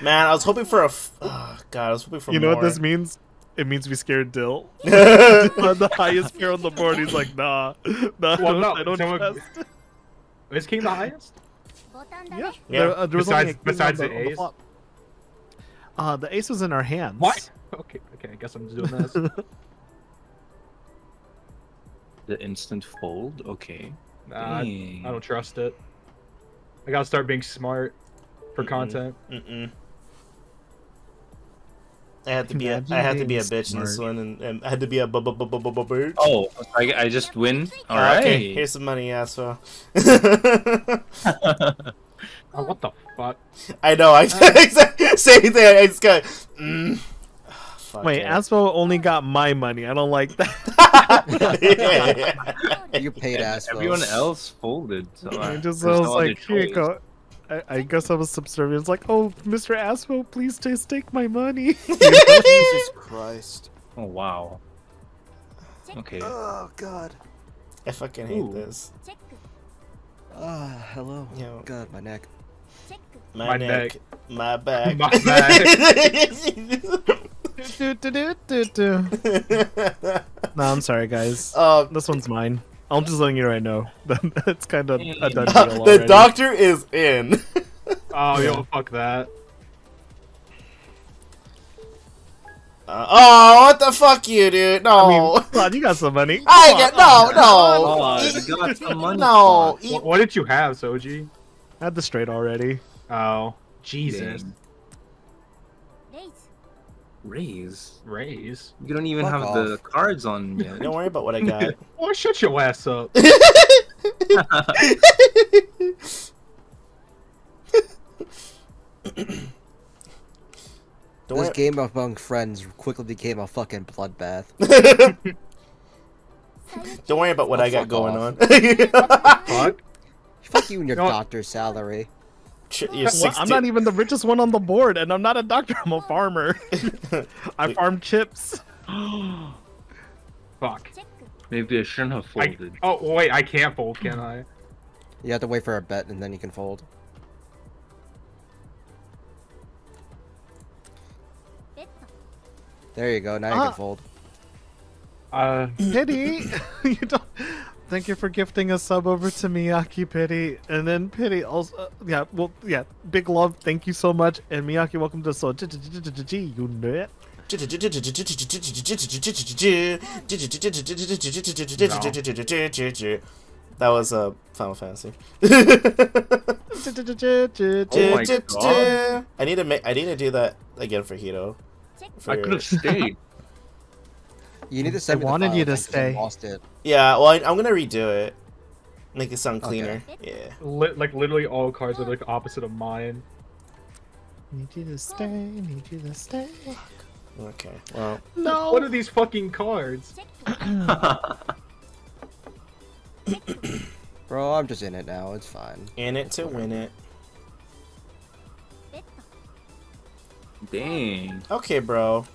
Speaker 1: man, I was hoping for a. F- oh, God, I was hoping for
Speaker 4: you know what this means? It means we scared Dill. on the highest pair on the board. He's like, nah, nah,
Speaker 2: Well, no,
Speaker 4: I don't
Speaker 2: someone-
Speaker 4: trust.
Speaker 2: Is King the highest?
Speaker 4: Yeah,
Speaker 1: Yeah.
Speaker 4: There, uh, there was only
Speaker 2: Besides-
Speaker 4: a
Speaker 2: besides
Speaker 4: on
Speaker 2: the
Speaker 4: on
Speaker 2: ace?
Speaker 4: flop. Uh, the ace was in our hands.
Speaker 2: What? Okay, okay, I guess I'm just doing this.
Speaker 5: the instant fold. Okay.
Speaker 2: Nah, I, I don't trust it. I gotta start being smart for
Speaker 1: Mhm.
Speaker 2: content.
Speaker 1: Mm-mm. I had to be a,
Speaker 4: Imagine
Speaker 1: I had to be a
Speaker 4: being
Speaker 1: bitch in this one, and, and I had to be a bu- bu- bu- bu- bu- bu- bitch.
Speaker 5: Oh, I, I just win. All
Speaker 1: Uh. Okay, here's some money, asshole.
Speaker 2: Oh, what the fuck?
Speaker 1: I know. I exactly same thing. I just got. Mm. Fuck
Speaker 4: Wait,
Speaker 1: it.
Speaker 4: Aspo only got my money. I don't like that.
Speaker 3: You paid ass.
Speaker 5: Everyone else folded. So
Speaker 4: I
Speaker 5: I,
Speaker 4: just I was
Speaker 5: no
Speaker 4: like, here you go. I, I guess I was subservient. It's like, oh, Mr. Aspo, please just take my money.
Speaker 3: Jesus Christ.
Speaker 5: Oh wow. Okay.
Speaker 3: Oh God.
Speaker 1: I fucking hate
Speaker 5: Ooh.
Speaker 1: this.
Speaker 3: Ah, hello.
Speaker 1: Yo.
Speaker 3: God, my neck.
Speaker 1: My,
Speaker 2: My
Speaker 1: neck, my back.
Speaker 2: My back.
Speaker 4: do, do, do, do, do. No, I'm sorry, guys.
Speaker 1: uh,
Speaker 4: This one's mine. I'm just letting you right know. That's kind of a done deal
Speaker 1: the doctor is in.
Speaker 2: Oh, yo, fuck that.
Speaker 1: Uh, oh, what the fuck, you dude? No.
Speaker 4: I mean, come on, you got some money.
Speaker 1: I
Speaker 4: Come
Speaker 1: get
Speaker 4: on.
Speaker 1: no, no.
Speaker 5: Oh,
Speaker 1: Eat-
Speaker 5: you got some money.
Speaker 1: no,
Speaker 2: What, what did you have, Soji?
Speaker 4: I had the straight already.
Speaker 2: Oh, Jesus.
Speaker 5: Dang. Raise.
Speaker 2: Raise.
Speaker 5: You don't even
Speaker 3: Fuck
Speaker 5: have the cards on yet.
Speaker 1: Don't worry about what I got.
Speaker 2: Oh, shut your ass up.
Speaker 1: Don't
Speaker 3: this
Speaker 1: worry.
Speaker 3: game among friends quickly became a fucking bloodbath.
Speaker 1: Don't worry about what
Speaker 3: Oh,
Speaker 1: I got going
Speaker 3: off.
Speaker 1: on.
Speaker 2: Fuck.
Speaker 3: Fuck you and your
Speaker 2: You know what?
Speaker 3: doctor's salary.
Speaker 4: Well, I'm not even the richest one on the board, and I'm not a doctor. I'm a farmer. I farm chips.
Speaker 2: Fuck.
Speaker 5: Maybe I shouldn't have
Speaker 2: I,
Speaker 5: folded.
Speaker 2: oh, wait, I can't fold, can I?
Speaker 3: You have to wait for a bet and then you can fold. There you go. Now you
Speaker 4: Ah.
Speaker 3: can fold.
Speaker 2: Uh,
Speaker 4: Pity, you don't. Thank you for gifting a sub over to Miyaki Pity, and then Pity also. Uh, yeah, well, yeah. Big love. Thank you so much, and Miyaki, welcome to so. You know it.
Speaker 1: That was uh, Final Fantasy.
Speaker 5: Oh my God.
Speaker 1: I need to make. I need to do that again for Hito. For-
Speaker 5: I could have stayed.
Speaker 3: You need to send me the
Speaker 4: wanted
Speaker 3: file
Speaker 4: you to
Speaker 3: thing 'cause I
Speaker 4: stay.
Speaker 3: Lost it.
Speaker 1: Yeah, well, I, I'm gonna redo it. Make it sound
Speaker 3: Okay.
Speaker 1: cleaner. Yeah.
Speaker 2: li- like literally all cards are like opposite of mine.
Speaker 4: Need you to stay. Need you to stay.
Speaker 1: Okay. Well,
Speaker 4: No.
Speaker 2: What are these fucking cards?
Speaker 3: Bro, I'm just in it now. It's fine.
Speaker 1: in it to win it.
Speaker 5: Dang.
Speaker 1: Okay, bro.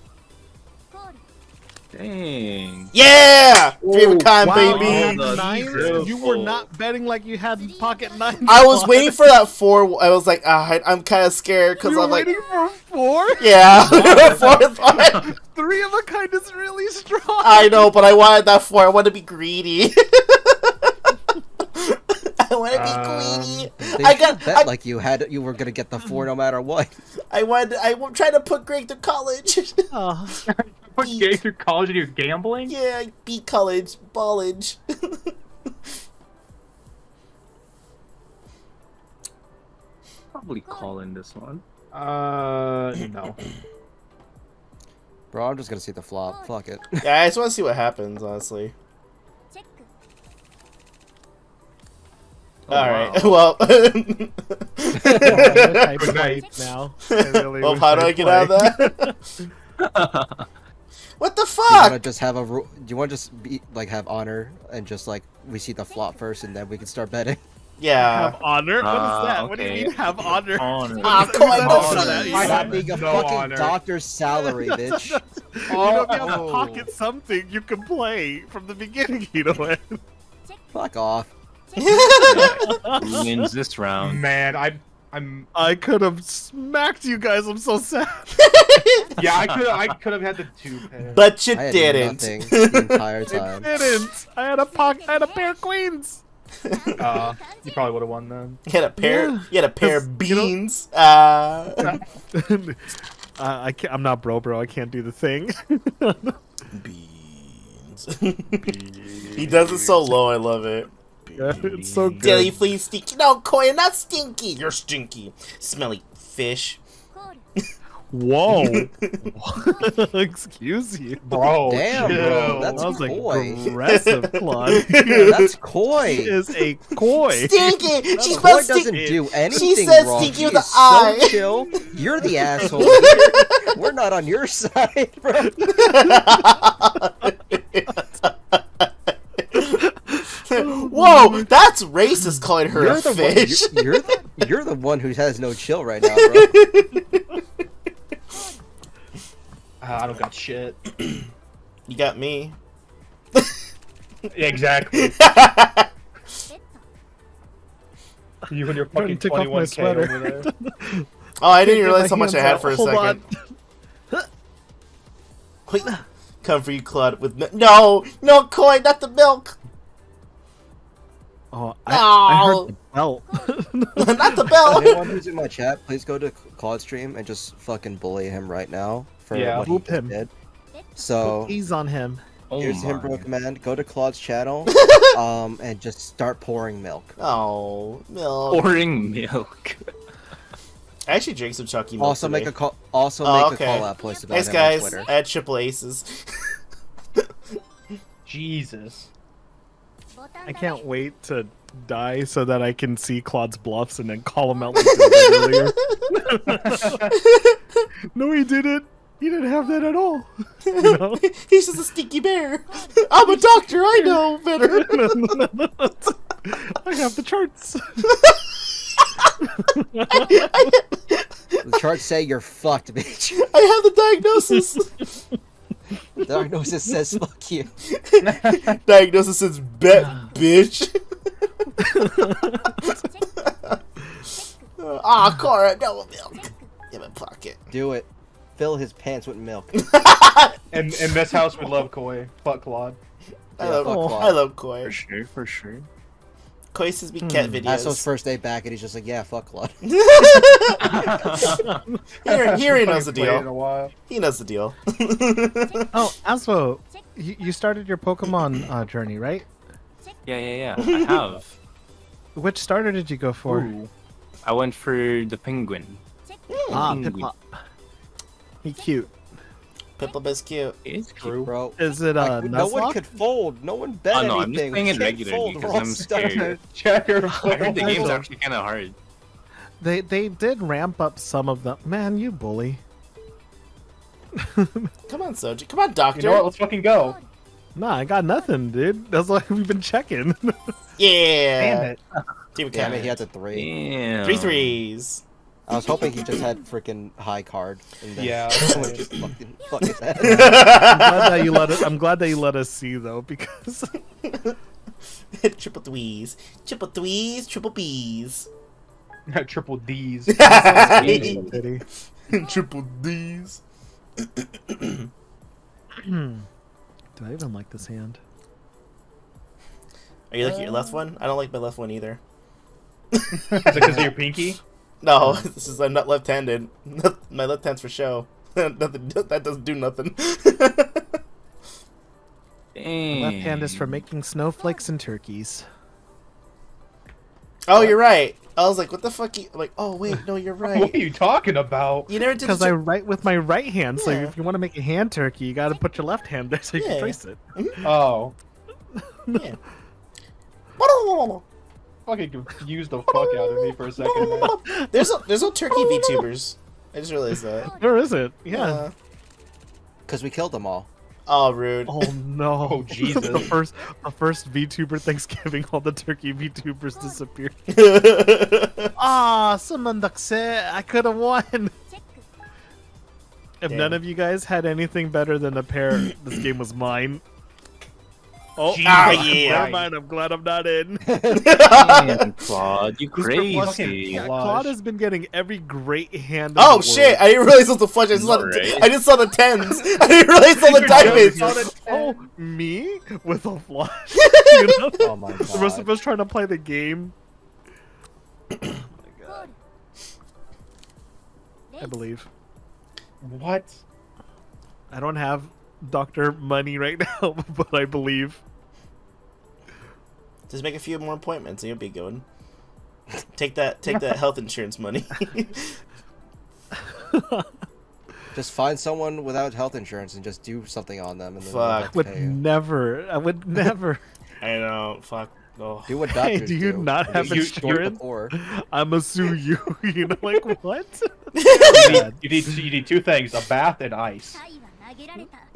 Speaker 5: Dang.
Speaker 1: Yeah! Three of a kind,
Speaker 4: Wow,
Speaker 1: baby.
Speaker 4: you had
Speaker 5: Oh,
Speaker 4: nines?
Speaker 5: beautiful.
Speaker 4: You were not betting like you had pocket nines.
Speaker 1: I was
Speaker 4: on.
Speaker 1: waiting for that four. I was like, ah, I- I'm kind of scared because I'm like,
Speaker 4: waiting for four.
Speaker 1: yeah, fourth one.
Speaker 4: Three of a kind is really strong.
Speaker 1: I know, but I wanted that four. I want to be greedy. I want to be
Speaker 2: Um,
Speaker 1: greedy.
Speaker 3: They
Speaker 1: I got.
Speaker 3: bet
Speaker 1: I,
Speaker 3: like you had you were gonna get the four no matter what.
Speaker 1: I wanted. I'm trying to put Greg to college.
Speaker 4: Oh,
Speaker 2: Put gay through college and you're gambling?
Speaker 1: yeah, beat college, ballage.
Speaker 5: Probably calling this one.
Speaker 2: Uh, no.
Speaker 3: Bro, I'm just gonna see the flop. Fuck it.
Speaker 1: yeah, I just want to see what happens. Honestly.
Speaker 5: Oh,
Speaker 1: All right.
Speaker 5: wow.
Speaker 1: Well.
Speaker 4: I
Speaker 2: Good
Speaker 4: played
Speaker 2: night.
Speaker 4: now. I really
Speaker 1: well, how do I get out of that? what the fuck?
Speaker 3: Do you wanna just have a ru- do you want to just be like have honor and just like we see the flop first and then we can start betting?
Speaker 1: Yeah.
Speaker 4: Have honor? What is that? What do you mean have honor?
Speaker 5: Honor.
Speaker 1: Ah,
Speaker 4: What
Speaker 1: come on,
Speaker 4: that
Speaker 1: don't
Speaker 4: sound
Speaker 1: say
Speaker 4: at
Speaker 1: that.
Speaker 4: you?
Speaker 2: I have
Speaker 3: Having a
Speaker 2: no
Speaker 3: fucking
Speaker 2: honor.
Speaker 3: doctor's salary, bitch.
Speaker 4: you don't you have
Speaker 2: Oh.
Speaker 4: to pocket something, you can play from the beginning. You know what?
Speaker 3: Fuck off.
Speaker 5: Who wins this round?
Speaker 2: Man, I'm, I'm.
Speaker 4: I could have smacked you guys. I'm so sad.
Speaker 2: Yeah, I could, I could have had the two pairs.
Speaker 1: But you
Speaker 3: I had
Speaker 1: didn't.
Speaker 3: nothing the entire
Speaker 4: I
Speaker 3: time.
Speaker 4: didn't. I had a pocket. I had a pair of queens.
Speaker 2: Uh, you probably would have won then.
Speaker 1: You had a pair.
Speaker 4: Yeah.
Speaker 1: You had a pair of
Speaker 4: 'Cause, you know-
Speaker 1: beans. Uh,
Speaker 4: uh, I can't, I'm not bro, bro. I can't do the thing.
Speaker 1: beans. he does it so low. I love it.
Speaker 4: Yeah, it's so good.
Speaker 1: Dilly, please stinky. No, Koya, not stinky. You're stinky. Smelly fish.
Speaker 4: Whoa. Excuse you.
Speaker 2: Bro,
Speaker 3: Damn, bro, that's
Speaker 4: that was like
Speaker 3: coy.
Speaker 4: aggressive, Claude.
Speaker 3: That's
Speaker 4: He
Speaker 3: coy.
Speaker 4: is a koi.
Speaker 1: Stinky. She
Speaker 3: Coy
Speaker 1: smells
Speaker 3: doesn't
Speaker 1: stinky.
Speaker 3: do anything She
Speaker 1: says
Speaker 3: wrong.
Speaker 1: stinky with the
Speaker 3: is so chill. You're the asshole. here. We're not on your side, bro.
Speaker 1: Whoa, that's racist calling her
Speaker 3: You're
Speaker 1: a
Speaker 3: the
Speaker 1: fish.
Speaker 3: one. You're, you're the you're the one who has no chill right now, bro.
Speaker 2: Uh, I don't got shit.
Speaker 1: you got me.
Speaker 2: Yeah, exactly. You and your fucking
Speaker 4: to take off my
Speaker 2: 21k over there.
Speaker 1: Oh, I didn't realize how much I had for a second.
Speaker 4: on.
Speaker 1: Wait, come for you, Claude. With mi- no, no, coin, not the milk,
Speaker 4: Oh, I, I heard the belt.
Speaker 1: not the bell.
Speaker 3: Anyone who's in my chat, please go to Claude's stream and just fucking bully him right now for
Speaker 2: Yeah.
Speaker 3: what he
Speaker 4: Whoop
Speaker 3: just
Speaker 4: him.
Speaker 3: did. So
Speaker 4: He's on him.
Speaker 5: Oh
Speaker 3: here's him, bro.
Speaker 5: my.
Speaker 3: Command: go to Claude's channel, um, and just start pouring milk.
Speaker 1: Oh, milk.
Speaker 5: Pouring milk.
Speaker 1: I actually drank some Chucky milk
Speaker 3: Also, make a call. Also,
Speaker 1: Oh,
Speaker 3: make
Speaker 1: okay.
Speaker 3: a call out post about
Speaker 1: Thanks,
Speaker 3: him
Speaker 1: guys.
Speaker 3: on Twitter.
Speaker 1: I had triple aces.
Speaker 2: Jesus.
Speaker 4: I can't wait to die so that I can see Claude's bluffs and then call him out like earlier. no, he didn't. He didn't have that at all. You know?
Speaker 1: He's just a stinky bear. I'm a doctor. I know better.
Speaker 4: I have the charts.
Speaker 3: The charts say you're fucked, bitch.
Speaker 1: I have the diagnosis.
Speaker 3: The diagnosis says fuck you.
Speaker 1: diagnosis is bet, bitch. Ah, Cora, no milk. In my pocket.
Speaker 3: Do it. Fill his pants with milk.
Speaker 2: And in this house, would love Koi. Fuck Claude.
Speaker 1: I
Speaker 3: Yeah,
Speaker 1: love,
Speaker 3: fuck
Speaker 1: I
Speaker 3: Claude.
Speaker 1: love
Speaker 5: For
Speaker 1: Koi.
Speaker 5: sure, for sure.
Speaker 1: Koi says me cat
Speaker 3: Astro's
Speaker 1: videos.
Speaker 3: first day back, and he's just like, yeah, fuck Claude.
Speaker 1: here, here he knows the
Speaker 2: Fucking in a
Speaker 1: deal.
Speaker 2: while.
Speaker 1: He knows the deal.
Speaker 4: Oh, Aspo, you, you started your Pokemon uh, journey, right?
Speaker 5: Yeah, yeah, yeah. I have.
Speaker 4: Which starter did you go for?
Speaker 2: Ooh.
Speaker 5: I went for the penguin.
Speaker 4: Ah,
Speaker 5: Penguin.
Speaker 4: Piplup. He cute.
Speaker 1: Piplup is cute.
Speaker 5: It's
Speaker 2: True.
Speaker 5: true.
Speaker 3: Bro.
Speaker 4: Is it uh,
Speaker 3: Like, no one could fold. No one bet
Speaker 5: Oh, no, I'm just
Speaker 3: anything.
Speaker 5: playing it
Speaker 3: can't
Speaker 5: regularly
Speaker 3: fold.
Speaker 5: 'cause I'm scared.
Speaker 2: Checker.
Speaker 5: I heard the game's
Speaker 4: Also-
Speaker 5: actually kind of hard.
Speaker 4: They they did ramp up some of them. Man, you bully.
Speaker 1: Come on, Soji. Come on, Doctor.
Speaker 2: You know what? Let's fucking go.
Speaker 4: Nah, I got nothing, dude. That's why we've been checking.
Speaker 1: Yeah.
Speaker 2: Damn it.
Speaker 1: Team
Speaker 3: Damn it, he had
Speaker 1: Cat.
Speaker 3: the three.
Speaker 5: Damn.
Speaker 1: Three threes.
Speaker 3: I was hoping he just had freaking high card. And then
Speaker 2: Yeah.
Speaker 3: someone just fucking fuck his head.
Speaker 4: I'm glad that you let us. I'm glad that you let us see though, because
Speaker 1: triple threes. Triple threes. Triple B's.
Speaker 2: Triple D's.
Speaker 1: triple D's.
Speaker 4: Do I even like this hand?
Speaker 1: Are you looking at your left um. one? I don't like my left one either.
Speaker 2: Is it because of your pinky?
Speaker 1: No, this is I'm not left-handed. My left hand's for show. nothing. That doesn't do nothing.
Speaker 5: Damn.
Speaker 4: Left hand is for making snowflakes and turkeys.
Speaker 1: oh, you're right. I was like, what the fuck? You... I'm like, oh wait, no, you're right.
Speaker 2: What are you talking about?
Speaker 1: You never did.
Speaker 4: Because I write with my right hand, so if you want to make a hand turkey, you got to put your left hand there so you
Speaker 1: Yeah.
Speaker 4: can trace it.
Speaker 2: Oh.
Speaker 1: Yeah.
Speaker 2: Fucking confused the fuck out of me for a second.
Speaker 1: there's a, there's no turkey VTubers. I just realized that.
Speaker 4: Where is it? Yeah.
Speaker 1: Uh,
Speaker 3: Because we killed them all.
Speaker 1: Oh, rude.
Speaker 4: Oh no!
Speaker 2: Oh, Jesus.
Speaker 4: the first, the first VTuber Thanksgiving, all the turkey VTubers disappeared. Ah, Sumandakse, I could have won. If
Speaker 1: Damn.
Speaker 4: none of you guys had anything better than a pair, this game was mine. Oh,
Speaker 2: Jesus
Speaker 1: Ah,
Speaker 4: never mind. I'm glad I'm not in.
Speaker 5: Damn, Claude, you
Speaker 4: Mr.
Speaker 5: crazy.
Speaker 2: Fucking-
Speaker 4: Yeah, Claude has been getting every great hand.
Speaker 1: oh
Speaker 4: the
Speaker 1: shit!
Speaker 4: world.
Speaker 1: I didn't realize it was the flush. I just saw the.
Speaker 5: Right.
Speaker 1: I just saw the tens. I didn't realize all the
Speaker 2: You're
Speaker 1: diamonds.
Speaker 2: joking.
Speaker 4: Oh, me with a flush. you know?
Speaker 3: Oh my
Speaker 4: The rest of
Speaker 3: god.
Speaker 4: us trying to play the game. I believe.
Speaker 2: What?
Speaker 4: I don't have Doctor Money right now, but I believe.
Speaker 1: Just make a few more appointments and you'll be good. Take that. Take that health insurance money.
Speaker 3: Just find someone without health insurance and just do something on them. And then they'll
Speaker 1: Fuck.
Speaker 3: have to
Speaker 4: Would never. I would never.
Speaker 1: I know. Fuck. Oh.
Speaker 3: Do what
Speaker 4: Hey,
Speaker 3: doctors
Speaker 4: do you not have
Speaker 2: You-
Speaker 4: insurance?
Speaker 3: Or
Speaker 4: I'ma sue you. You know, like what?
Speaker 2: You need, you need you need two things: a bath and ice.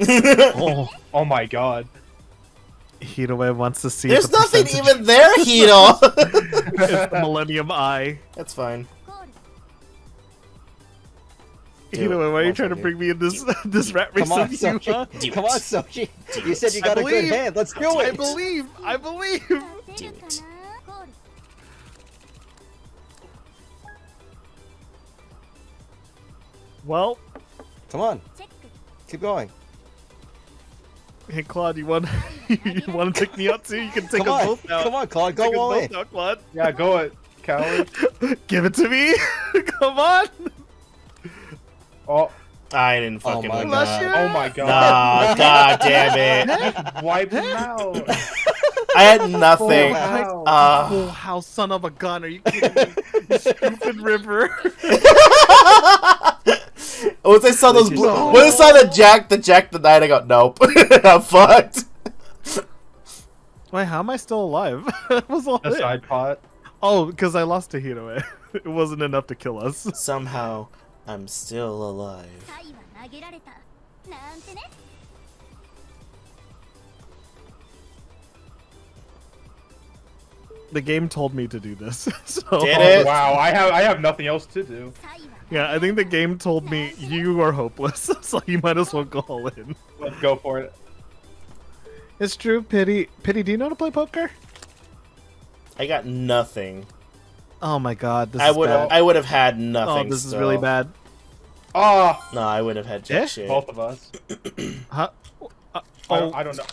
Speaker 4: oh,
Speaker 2: Oh my god.
Speaker 4: Hiroe wants to see.
Speaker 1: There's
Speaker 4: the
Speaker 1: nothing
Speaker 4: percentage.
Speaker 1: even there, Hito.
Speaker 4: It's the Millennium Eye.
Speaker 1: That's fine. Do
Speaker 4: Hiroe,
Speaker 1: it.
Speaker 4: why are you trying
Speaker 3: on,
Speaker 4: to bring me in this this rat race
Speaker 3: come on,
Speaker 4: with you? Huh?
Speaker 1: Soji.
Speaker 3: Come on,
Speaker 1: Soji.
Speaker 3: You said you got
Speaker 4: I
Speaker 3: a good
Speaker 4: believe.
Speaker 3: hand. Let's do
Speaker 1: Do
Speaker 3: it.
Speaker 4: I believe. I believe.
Speaker 1: Do it.
Speaker 4: Well,
Speaker 3: Come on. Keep going.
Speaker 4: Hey Claude, you want you want to take me out too? You can take
Speaker 3: Come
Speaker 4: us
Speaker 3: on.
Speaker 4: both out.
Speaker 3: Come on, Claude.
Speaker 4: Take
Speaker 3: Go all in.
Speaker 4: out, Claude.
Speaker 2: Yeah, go it, coward.
Speaker 4: Give it to me. Come on.
Speaker 2: Oh,
Speaker 1: I didn't fucking
Speaker 3: Oh
Speaker 1: fucking
Speaker 3: my
Speaker 1: win
Speaker 3: God.
Speaker 2: oh my god.
Speaker 1: Nah, god damn it.
Speaker 2: Wipe him out.
Speaker 1: I had nothing.
Speaker 2: Wow.
Speaker 1: Uh,
Speaker 4: Full house, son of a gun. Are you kidding me? You stupid river.
Speaker 1: Once I saw those, blue,
Speaker 3: no.
Speaker 1: when I saw the oh. Jack, the Jack the Knight, I go, nope, I'm fucked.
Speaker 4: Wait, how am I still alive? that was all a
Speaker 2: side pot.
Speaker 4: Oh, because I lost to away. it wasn't enough to kill us.
Speaker 1: Somehow, I'm still alive.
Speaker 4: The game told me to do this. So
Speaker 1: Did it?
Speaker 2: Wow, I have I have nothing else to do.
Speaker 4: Yeah, I think the game told me you are hopeless, so you might as well go all in.
Speaker 2: Let's go for it.
Speaker 4: It's true, Pity. Pity, do you know how to play poker?
Speaker 1: I got nothing.
Speaker 4: Oh my god,
Speaker 1: I would have, I would have had nothing.
Speaker 4: Oh, this is really bad.
Speaker 2: Oh!
Speaker 1: No, I would have had jack shit.
Speaker 2: Both of us.
Speaker 4: huh? Uh, oh.
Speaker 2: I don't, oh. I don't know.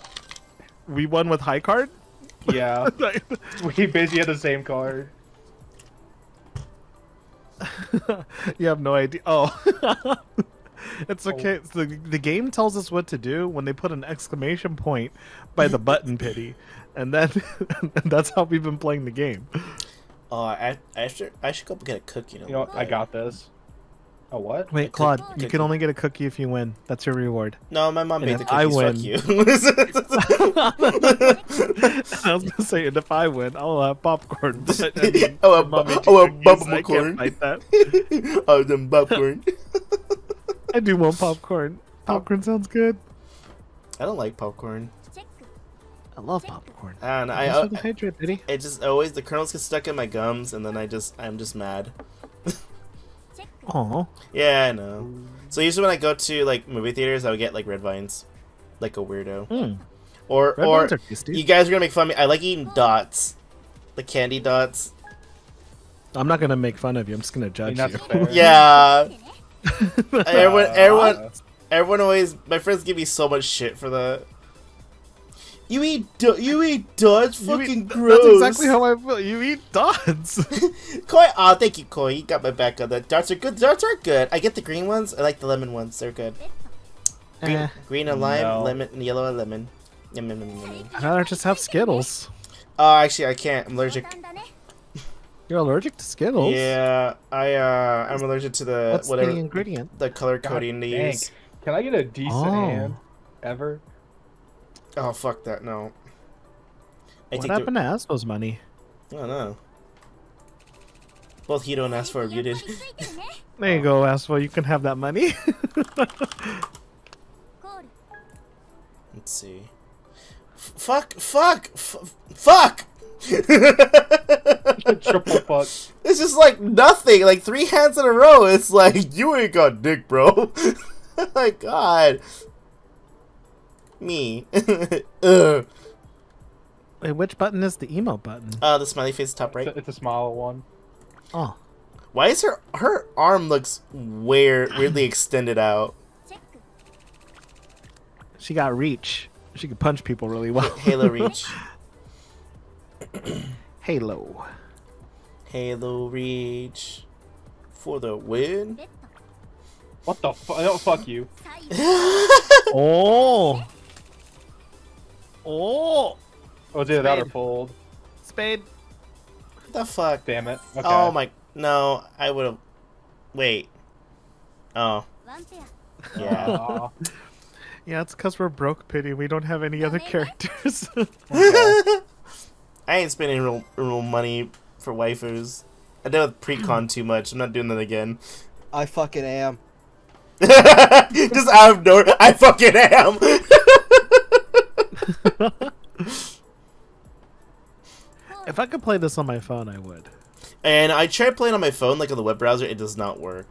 Speaker 4: We won with high card?
Speaker 2: Yeah. we basically had the same card.
Speaker 4: you have no idea. Oh. it's okay. Oh. The, the game tells us what to do when they put an exclamation point by the button pity. And then and that's how we've been playing the game.
Speaker 1: Oh, I, I should. I should go get a cookie.
Speaker 2: You know. I got this. A what?
Speaker 4: Wait, Claude, could,
Speaker 1: you
Speaker 4: can only get a cookie if you win. That's your reward.
Speaker 1: No, my mom
Speaker 4: and
Speaker 1: made the
Speaker 4: cookies. I win.
Speaker 1: Fuck you.
Speaker 4: I was gonna say, and if I win, I'll have popcorn. But, I mean,
Speaker 1: oh, a, oh, a popcorn.
Speaker 4: I can't that.
Speaker 1: oh, them popcorn.
Speaker 4: I do want popcorn. Popcorn sounds good.
Speaker 1: I don't like popcorn.
Speaker 4: I love popcorn.
Speaker 1: And I, I,
Speaker 4: I, I, uh,
Speaker 1: it just always the kernels get stuck in my gums, and then I just I'm just mad.
Speaker 4: Oh.
Speaker 1: Yeah, I know. So usually when I go to like movie theaters, I would get like red vines, like a weirdo.
Speaker 4: Mm.
Speaker 1: Or
Speaker 4: red
Speaker 1: or you guys are gonna make fun of me. I like eating dots, the candy dots.
Speaker 4: I'm not gonna make fun of you. I'm just gonna judge you.
Speaker 1: yeah. everyone, everyone, everyone always. My friends give me so much shit for that. You eat du- you eat duds?
Speaker 4: Fucking eat,
Speaker 1: gross.
Speaker 4: That's exactly how I feel. You eat duds.
Speaker 1: Koi, ah, oh, thank you, Koi. You got my back on that. Darts are good. Darts are good. I get the green ones. I like the lemon ones. They're good. Green,
Speaker 4: eh.
Speaker 1: green and lime,
Speaker 5: no.
Speaker 1: lemon, yellow and lemon. Yum, yum, yum, yum.
Speaker 4: I'd rather just have Skittles.
Speaker 1: Oh, uh, actually, I can't. I'm allergic.
Speaker 4: You're allergic to Skittles.
Speaker 1: Yeah, I uh, I'm allergic to the
Speaker 4: What's
Speaker 1: whatever
Speaker 4: the ingredient,
Speaker 1: the color coding they use.
Speaker 2: Can I get a decent
Speaker 4: oh.
Speaker 2: hand ever?
Speaker 1: Oh, fuck that, no. I
Speaker 4: what happened to Aspo's money?
Speaker 1: I don't know. Both Hiro and
Speaker 6: for a did.
Speaker 4: there you go, Aspo. You can have that money.
Speaker 1: Let's see. F fuck! Fuck! F fuck!
Speaker 2: Triple fuck.
Speaker 1: It's just like nothing. Like three hands in a row. It's like you ain't got dick, bro. My God me.
Speaker 4: Wait, which button is the emo button?
Speaker 1: Uh, the smiley face top right.
Speaker 2: It's a, it's a one.
Speaker 4: Oh.
Speaker 1: Why is her her arm looks weird, weirdly extended out?
Speaker 4: She got reach. She could punch people really well.
Speaker 1: Halo reach.
Speaker 4: Halo.
Speaker 1: Halo reach for the win.
Speaker 2: What the fuck? Oh, fuck you.
Speaker 4: oh. Oh!
Speaker 2: Oh, dude, that
Speaker 4: are
Speaker 2: fold.
Speaker 4: Spade.
Speaker 1: The fuck?
Speaker 2: Damn it. Okay.
Speaker 1: Oh my. No, I would have. Wait. Oh. Yeah.
Speaker 4: yeah, it's because we're broke, Pity. We don't have any other characters.
Speaker 1: I ain't spending real, real money for waifus. I dealt with precon too much. I'm not doing that again.
Speaker 3: I fucking am.
Speaker 1: Just out of nowhere, I fucking am.
Speaker 4: if I could play this on my phone, I would.
Speaker 1: and I tried playing on my phone, like on the web browser. It does not work.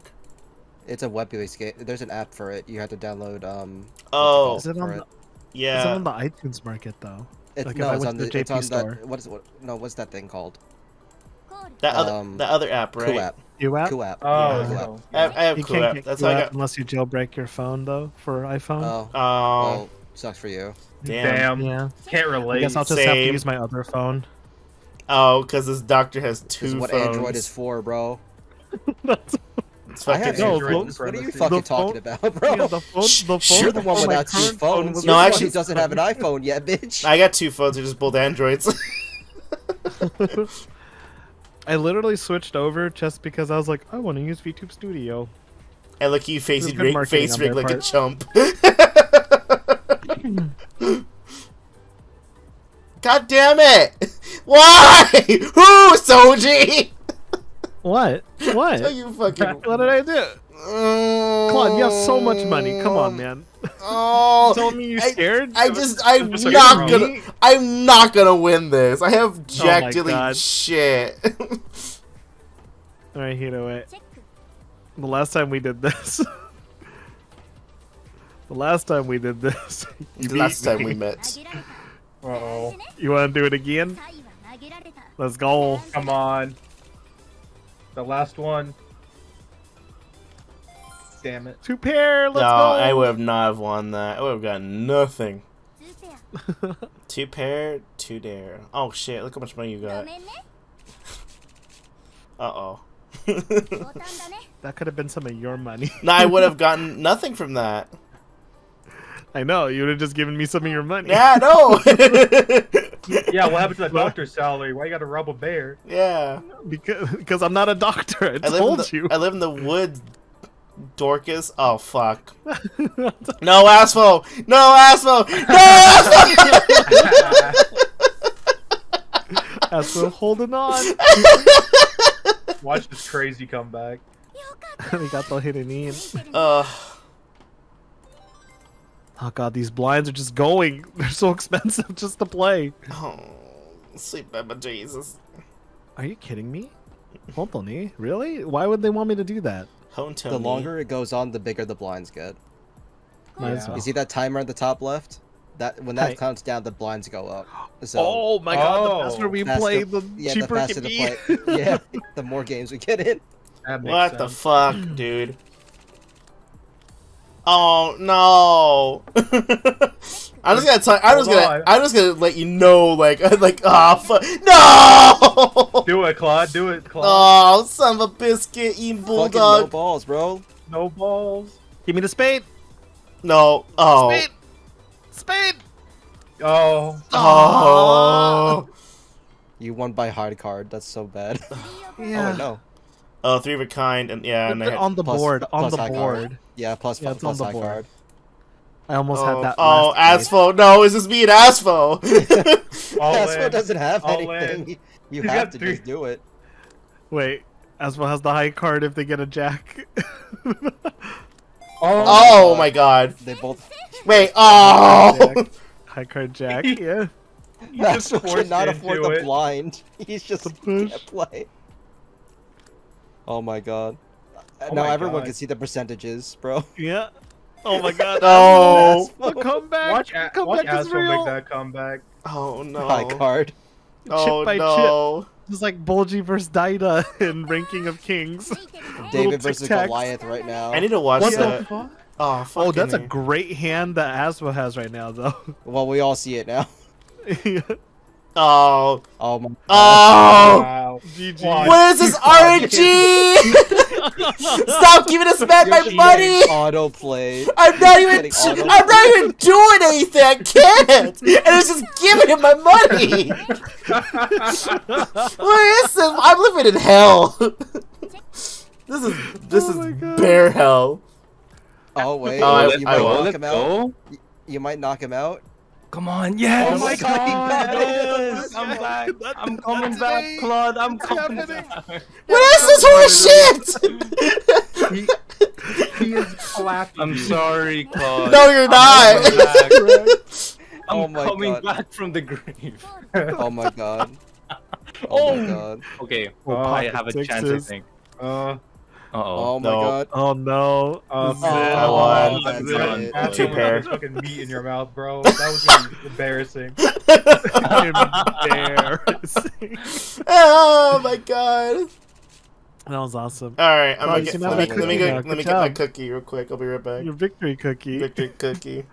Speaker 3: It's a web-based game. There's an app for it. You have to download. Um.
Speaker 1: Oh,
Speaker 3: called
Speaker 4: Is it on
Speaker 3: it.
Speaker 4: the, is it
Speaker 1: yeah.
Speaker 4: on the iTunes market though?
Speaker 3: It's,
Speaker 4: like
Speaker 3: no, it's on
Speaker 4: to
Speaker 3: the,
Speaker 4: the
Speaker 3: it's on
Speaker 4: store?
Speaker 3: the what is what? No, what's that thing called?
Speaker 1: That other,
Speaker 3: Um,
Speaker 1: that other app, right?
Speaker 3: Cool app.
Speaker 4: You app?
Speaker 3: Cool app.
Speaker 5: Oh,
Speaker 1: Yeah.
Speaker 5: no.
Speaker 1: I have, I have
Speaker 4: You
Speaker 1: cool
Speaker 4: can't
Speaker 1: app.
Speaker 4: get
Speaker 1: That's
Speaker 4: Cool
Speaker 1: how I
Speaker 4: app
Speaker 1: got.
Speaker 4: unless you jailbreak your phone though for iPhone.
Speaker 3: Oh.
Speaker 1: Oh,
Speaker 3: Oh, sucks for you.
Speaker 1: damn.
Speaker 5: Damn.
Speaker 4: Yeah.
Speaker 5: Can't relate.
Speaker 4: I
Speaker 5: relate.
Speaker 4: guess I'll just have to
Speaker 1: Same.
Speaker 4: use my other phone.
Speaker 1: Oh, because this doctor has
Speaker 3: This
Speaker 1: two
Speaker 3: is what
Speaker 1: phones.
Speaker 3: Android is for, bro.
Speaker 4: That's
Speaker 1: It's
Speaker 3: I
Speaker 1: fucking
Speaker 3: have
Speaker 4: No,
Speaker 3: Android. what are you fucking
Speaker 4: phone-
Speaker 3: talking about, bro?
Speaker 4: yeah, the phone. The
Speaker 1: shh.
Speaker 4: phone.
Speaker 3: You're the one
Speaker 4: without
Speaker 3: with two
Speaker 4: phone
Speaker 3: phones.
Speaker 1: No,
Speaker 3: the one
Speaker 1: actually-
Speaker 3: who doesn't have an iPhone yet, bitch.
Speaker 1: I got two phones. They're just both Androids.
Speaker 4: I literally switched over just because I was like, I want to use VTube Studio.
Speaker 1: and look, you face
Speaker 4: It was
Speaker 1: rig, face
Speaker 4: on
Speaker 1: rig
Speaker 4: their
Speaker 1: like a God damn it! Why? Who, Soji?
Speaker 4: What? What?
Speaker 1: So you fucking.
Speaker 4: What did I do? Mm. Claude, you have so much money. Come on, man.
Speaker 1: Oh,
Speaker 4: told me
Speaker 1: you
Speaker 4: scared.
Speaker 1: I, I just, I'm,
Speaker 5: I'm
Speaker 1: not gonna,
Speaker 4: me?
Speaker 1: I'm not gonna win this. I have
Speaker 4: oh
Speaker 1: jack
Speaker 4: oh
Speaker 1: shit.
Speaker 4: All right, Hito, wait. The last time we did this. The last time we did this.
Speaker 1: the last
Speaker 4: me.
Speaker 1: time we met.
Speaker 6: Uh oh.
Speaker 4: You want to do it again? Let's go.
Speaker 5: Come on. The last one. Damn it.
Speaker 4: Two pair. Let's
Speaker 1: no,
Speaker 4: go.
Speaker 1: I would have not have won that. I would have gotten nothing. two pair, two dare. Oh shit! Look how much money you got. Uh oh.
Speaker 4: that could have been some of your money.
Speaker 1: no, I would have gotten nothing from that.
Speaker 4: I know. You would have just given me some of your money.
Speaker 1: Yeah, no.
Speaker 5: yeah, what happened to that doctor's salary? Why you got to rob a bear?
Speaker 1: Yeah.
Speaker 4: Because, because I'm not a doctor. I,
Speaker 1: I
Speaker 4: told
Speaker 1: the,
Speaker 4: you.
Speaker 1: I live in the woods, Dorcas. Oh, fuck. no, asshole. No, asshole. No,
Speaker 4: asshole. Holding on.
Speaker 2: Watch this crazy comeback.
Speaker 4: We got the hidden in.
Speaker 1: Ugh.
Speaker 4: Oh god, these blinds are just going. They're so expensive just to play.
Speaker 1: oh, sweet Baba Jesus.
Speaker 4: Are you kidding me? Hontoni? Eh? Really? Why would they want me to do that?
Speaker 1: Honto
Speaker 3: The longer it goes on, the bigger the blinds get.
Speaker 4: Might
Speaker 2: Yeah.
Speaker 4: well.
Speaker 3: You see that timer at the top left? That when that
Speaker 4: Hi.
Speaker 3: counts down, the blinds go up. So
Speaker 4: oh my god, the
Speaker 2: Oh.
Speaker 4: faster we
Speaker 3: faster-
Speaker 4: play, the
Speaker 3: yeah, the
Speaker 4: cheaper it can
Speaker 3: the
Speaker 4: be.
Speaker 3: play. Yeah, the more games we get in.
Speaker 2: That makes
Speaker 1: What the fuck, dude? Oh no! I'm just gonna tell. I'm just
Speaker 2: Hold
Speaker 1: gonna.
Speaker 2: on.
Speaker 1: I'm just gonna let you know, like, like, ah, fuck, no!
Speaker 2: Do it, Claude. Do it, Claude.
Speaker 1: Oh, son of a biscuit, eating
Speaker 3: Fucking no balls, bro.
Speaker 2: No balls.
Speaker 4: Give me the spade.
Speaker 1: No. Oh.
Speaker 4: Spade. Spade.
Speaker 2: Oh.
Speaker 1: Oh.
Speaker 3: You won by hard card. That's so bad.
Speaker 4: Yeah.
Speaker 3: Oh no.
Speaker 1: Oh, three of a kind, and yeah, and I
Speaker 4: Put
Speaker 1: had,
Speaker 4: on the
Speaker 3: Plus-
Speaker 4: board. On the
Speaker 3: high card.
Speaker 4: board.
Speaker 3: Yeah, plus
Speaker 4: Yeah,
Speaker 3: five
Speaker 4: on the
Speaker 3: high
Speaker 4: board.
Speaker 3: card.
Speaker 4: I almost
Speaker 1: oh,
Speaker 4: had that.
Speaker 1: oh,
Speaker 4: last.
Speaker 1: Asphalt. No, is this me and Asphalt?
Speaker 2: All
Speaker 3: That's
Speaker 2: in.
Speaker 3: what doesn't have
Speaker 2: All
Speaker 3: anything.
Speaker 2: in.
Speaker 3: You
Speaker 2: He's
Speaker 3: have to
Speaker 2: three.
Speaker 3: just do it.
Speaker 4: Wait, Asmo has the high card if they get a jack.
Speaker 2: Oh.
Speaker 1: oh my god.
Speaker 3: They both.
Speaker 1: Wait. Oh.
Speaker 4: High card jack. Yeah.
Speaker 2: You
Speaker 3: That's
Speaker 2: just
Speaker 3: what
Speaker 2: forced
Speaker 3: cannot
Speaker 2: into
Speaker 3: afford the
Speaker 2: it.
Speaker 3: blind. He's just
Speaker 4: The push.
Speaker 3: can't play. Oh my god.
Speaker 2: Oh
Speaker 3: now
Speaker 2: my
Speaker 3: everyone
Speaker 2: god.
Speaker 3: can see the percentages, bro.
Speaker 4: Yeah. Oh my god.
Speaker 1: no.
Speaker 4: A comeback.
Speaker 2: Watch, a
Speaker 4: comeback
Speaker 2: watch Astro
Speaker 4: real.
Speaker 2: make that comeback.
Speaker 1: Oh no.
Speaker 3: High card.
Speaker 1: Oh,
Speaker 4: by
Speaker 1: no.
Speaker 4: chip. Just like Bulgy versus Daida in Ranking of Kings.
Speaker 3: David versus Goliath right now.
Speaker 1: I need to watch
Speaker 4: what
Speaker 1: that.
Speaker 2: The
Speaker 1: oh,
Speaker 4: oh, that's me. a great hand that Asma has right now, though.
Speaker 3: Well, we all see it now.
Speaker 1: Oh.
Speaker 3: Oh my.
Speaker 1: Oh. God. Oh.
Speaker 2: Wow.
Speaker 4: GG.
Speaker 1: What is this RNG? Stop giving us back my money.
Speaker 3: Auto play.
Speaker 1: I'm not even. I'm not even doing anything. I can't. And it's just giving him my money. What is this? I'm living in hell. This is this
Speaker 4: Oh
Speaker 1: is
Speaker 4: God.
Speaker 1: bear hell.
Speaker 3: Oh wait.
Speaker 1: Oh, I-
Speaker 3: you
Speaker 1: I
Speaker 3: might
Speaker 1: will.
Speaker 3: knock him out.
Speaker 5: go.
Speaker 3: You might knock him out.
Speaker 5: Come on, yes!
Speaker 3: Oh my God,
Speaker 5: yes!
Speaker 3: yes!
Speaker 5: I'm back. I'm coming back. Claude. I'm coming back.
Speaker 1: What is this horse
Speaker 2: He, he is clapping.
Speaker 5: I'm sorry, Claude.
Speaker 1: No, you're
Speaker 5: I'm
Speaker 1: not.
Speaker 5: coming back. I'm
Speaker 3: Oh my
Speaker 5: coming
Speaker 3: God.
Speaker 5: back from the grave.
Speaker 3: Oh my god. Oh,
Speaker 5: Oh.
Speaker 3: my god.
Speaker 5: Okay,
Speaker 2: Oh,
Speaker 5: I have a chance, I think.
Speaker 2: Uh,
Speaker 5: Uh oh.
Speaker 3: Oh my
Speaker 1: No.
Speaker 3: god.
Speaker 4: Oh no.
Speaker 2: Uh,
Speaker 3: oh,
Speaker 4: it.
Speaker 1: I won.
Speaker 3: that's
Speaker 5: That's
Speaker 3: it.
Speaker 5: it.
Speaker 1: Two
Speaker 2: when
Speaker 1: pair.
Speaker 2: fucking meat in your mouth, bro. That was embarrassing.
Speaker 4: Embarrassing.
Speaker 1: oh my god.
Speaker 4: That was awesome.
Speaker 1: All right, I'm
Speaker 4: Oh,
Speaker 1: gonna get, let me, let me go, let me get my cookie real quick. I'll be right back.
Speaker 4: Your victory cookie.
Speaker 1: Victory cookie.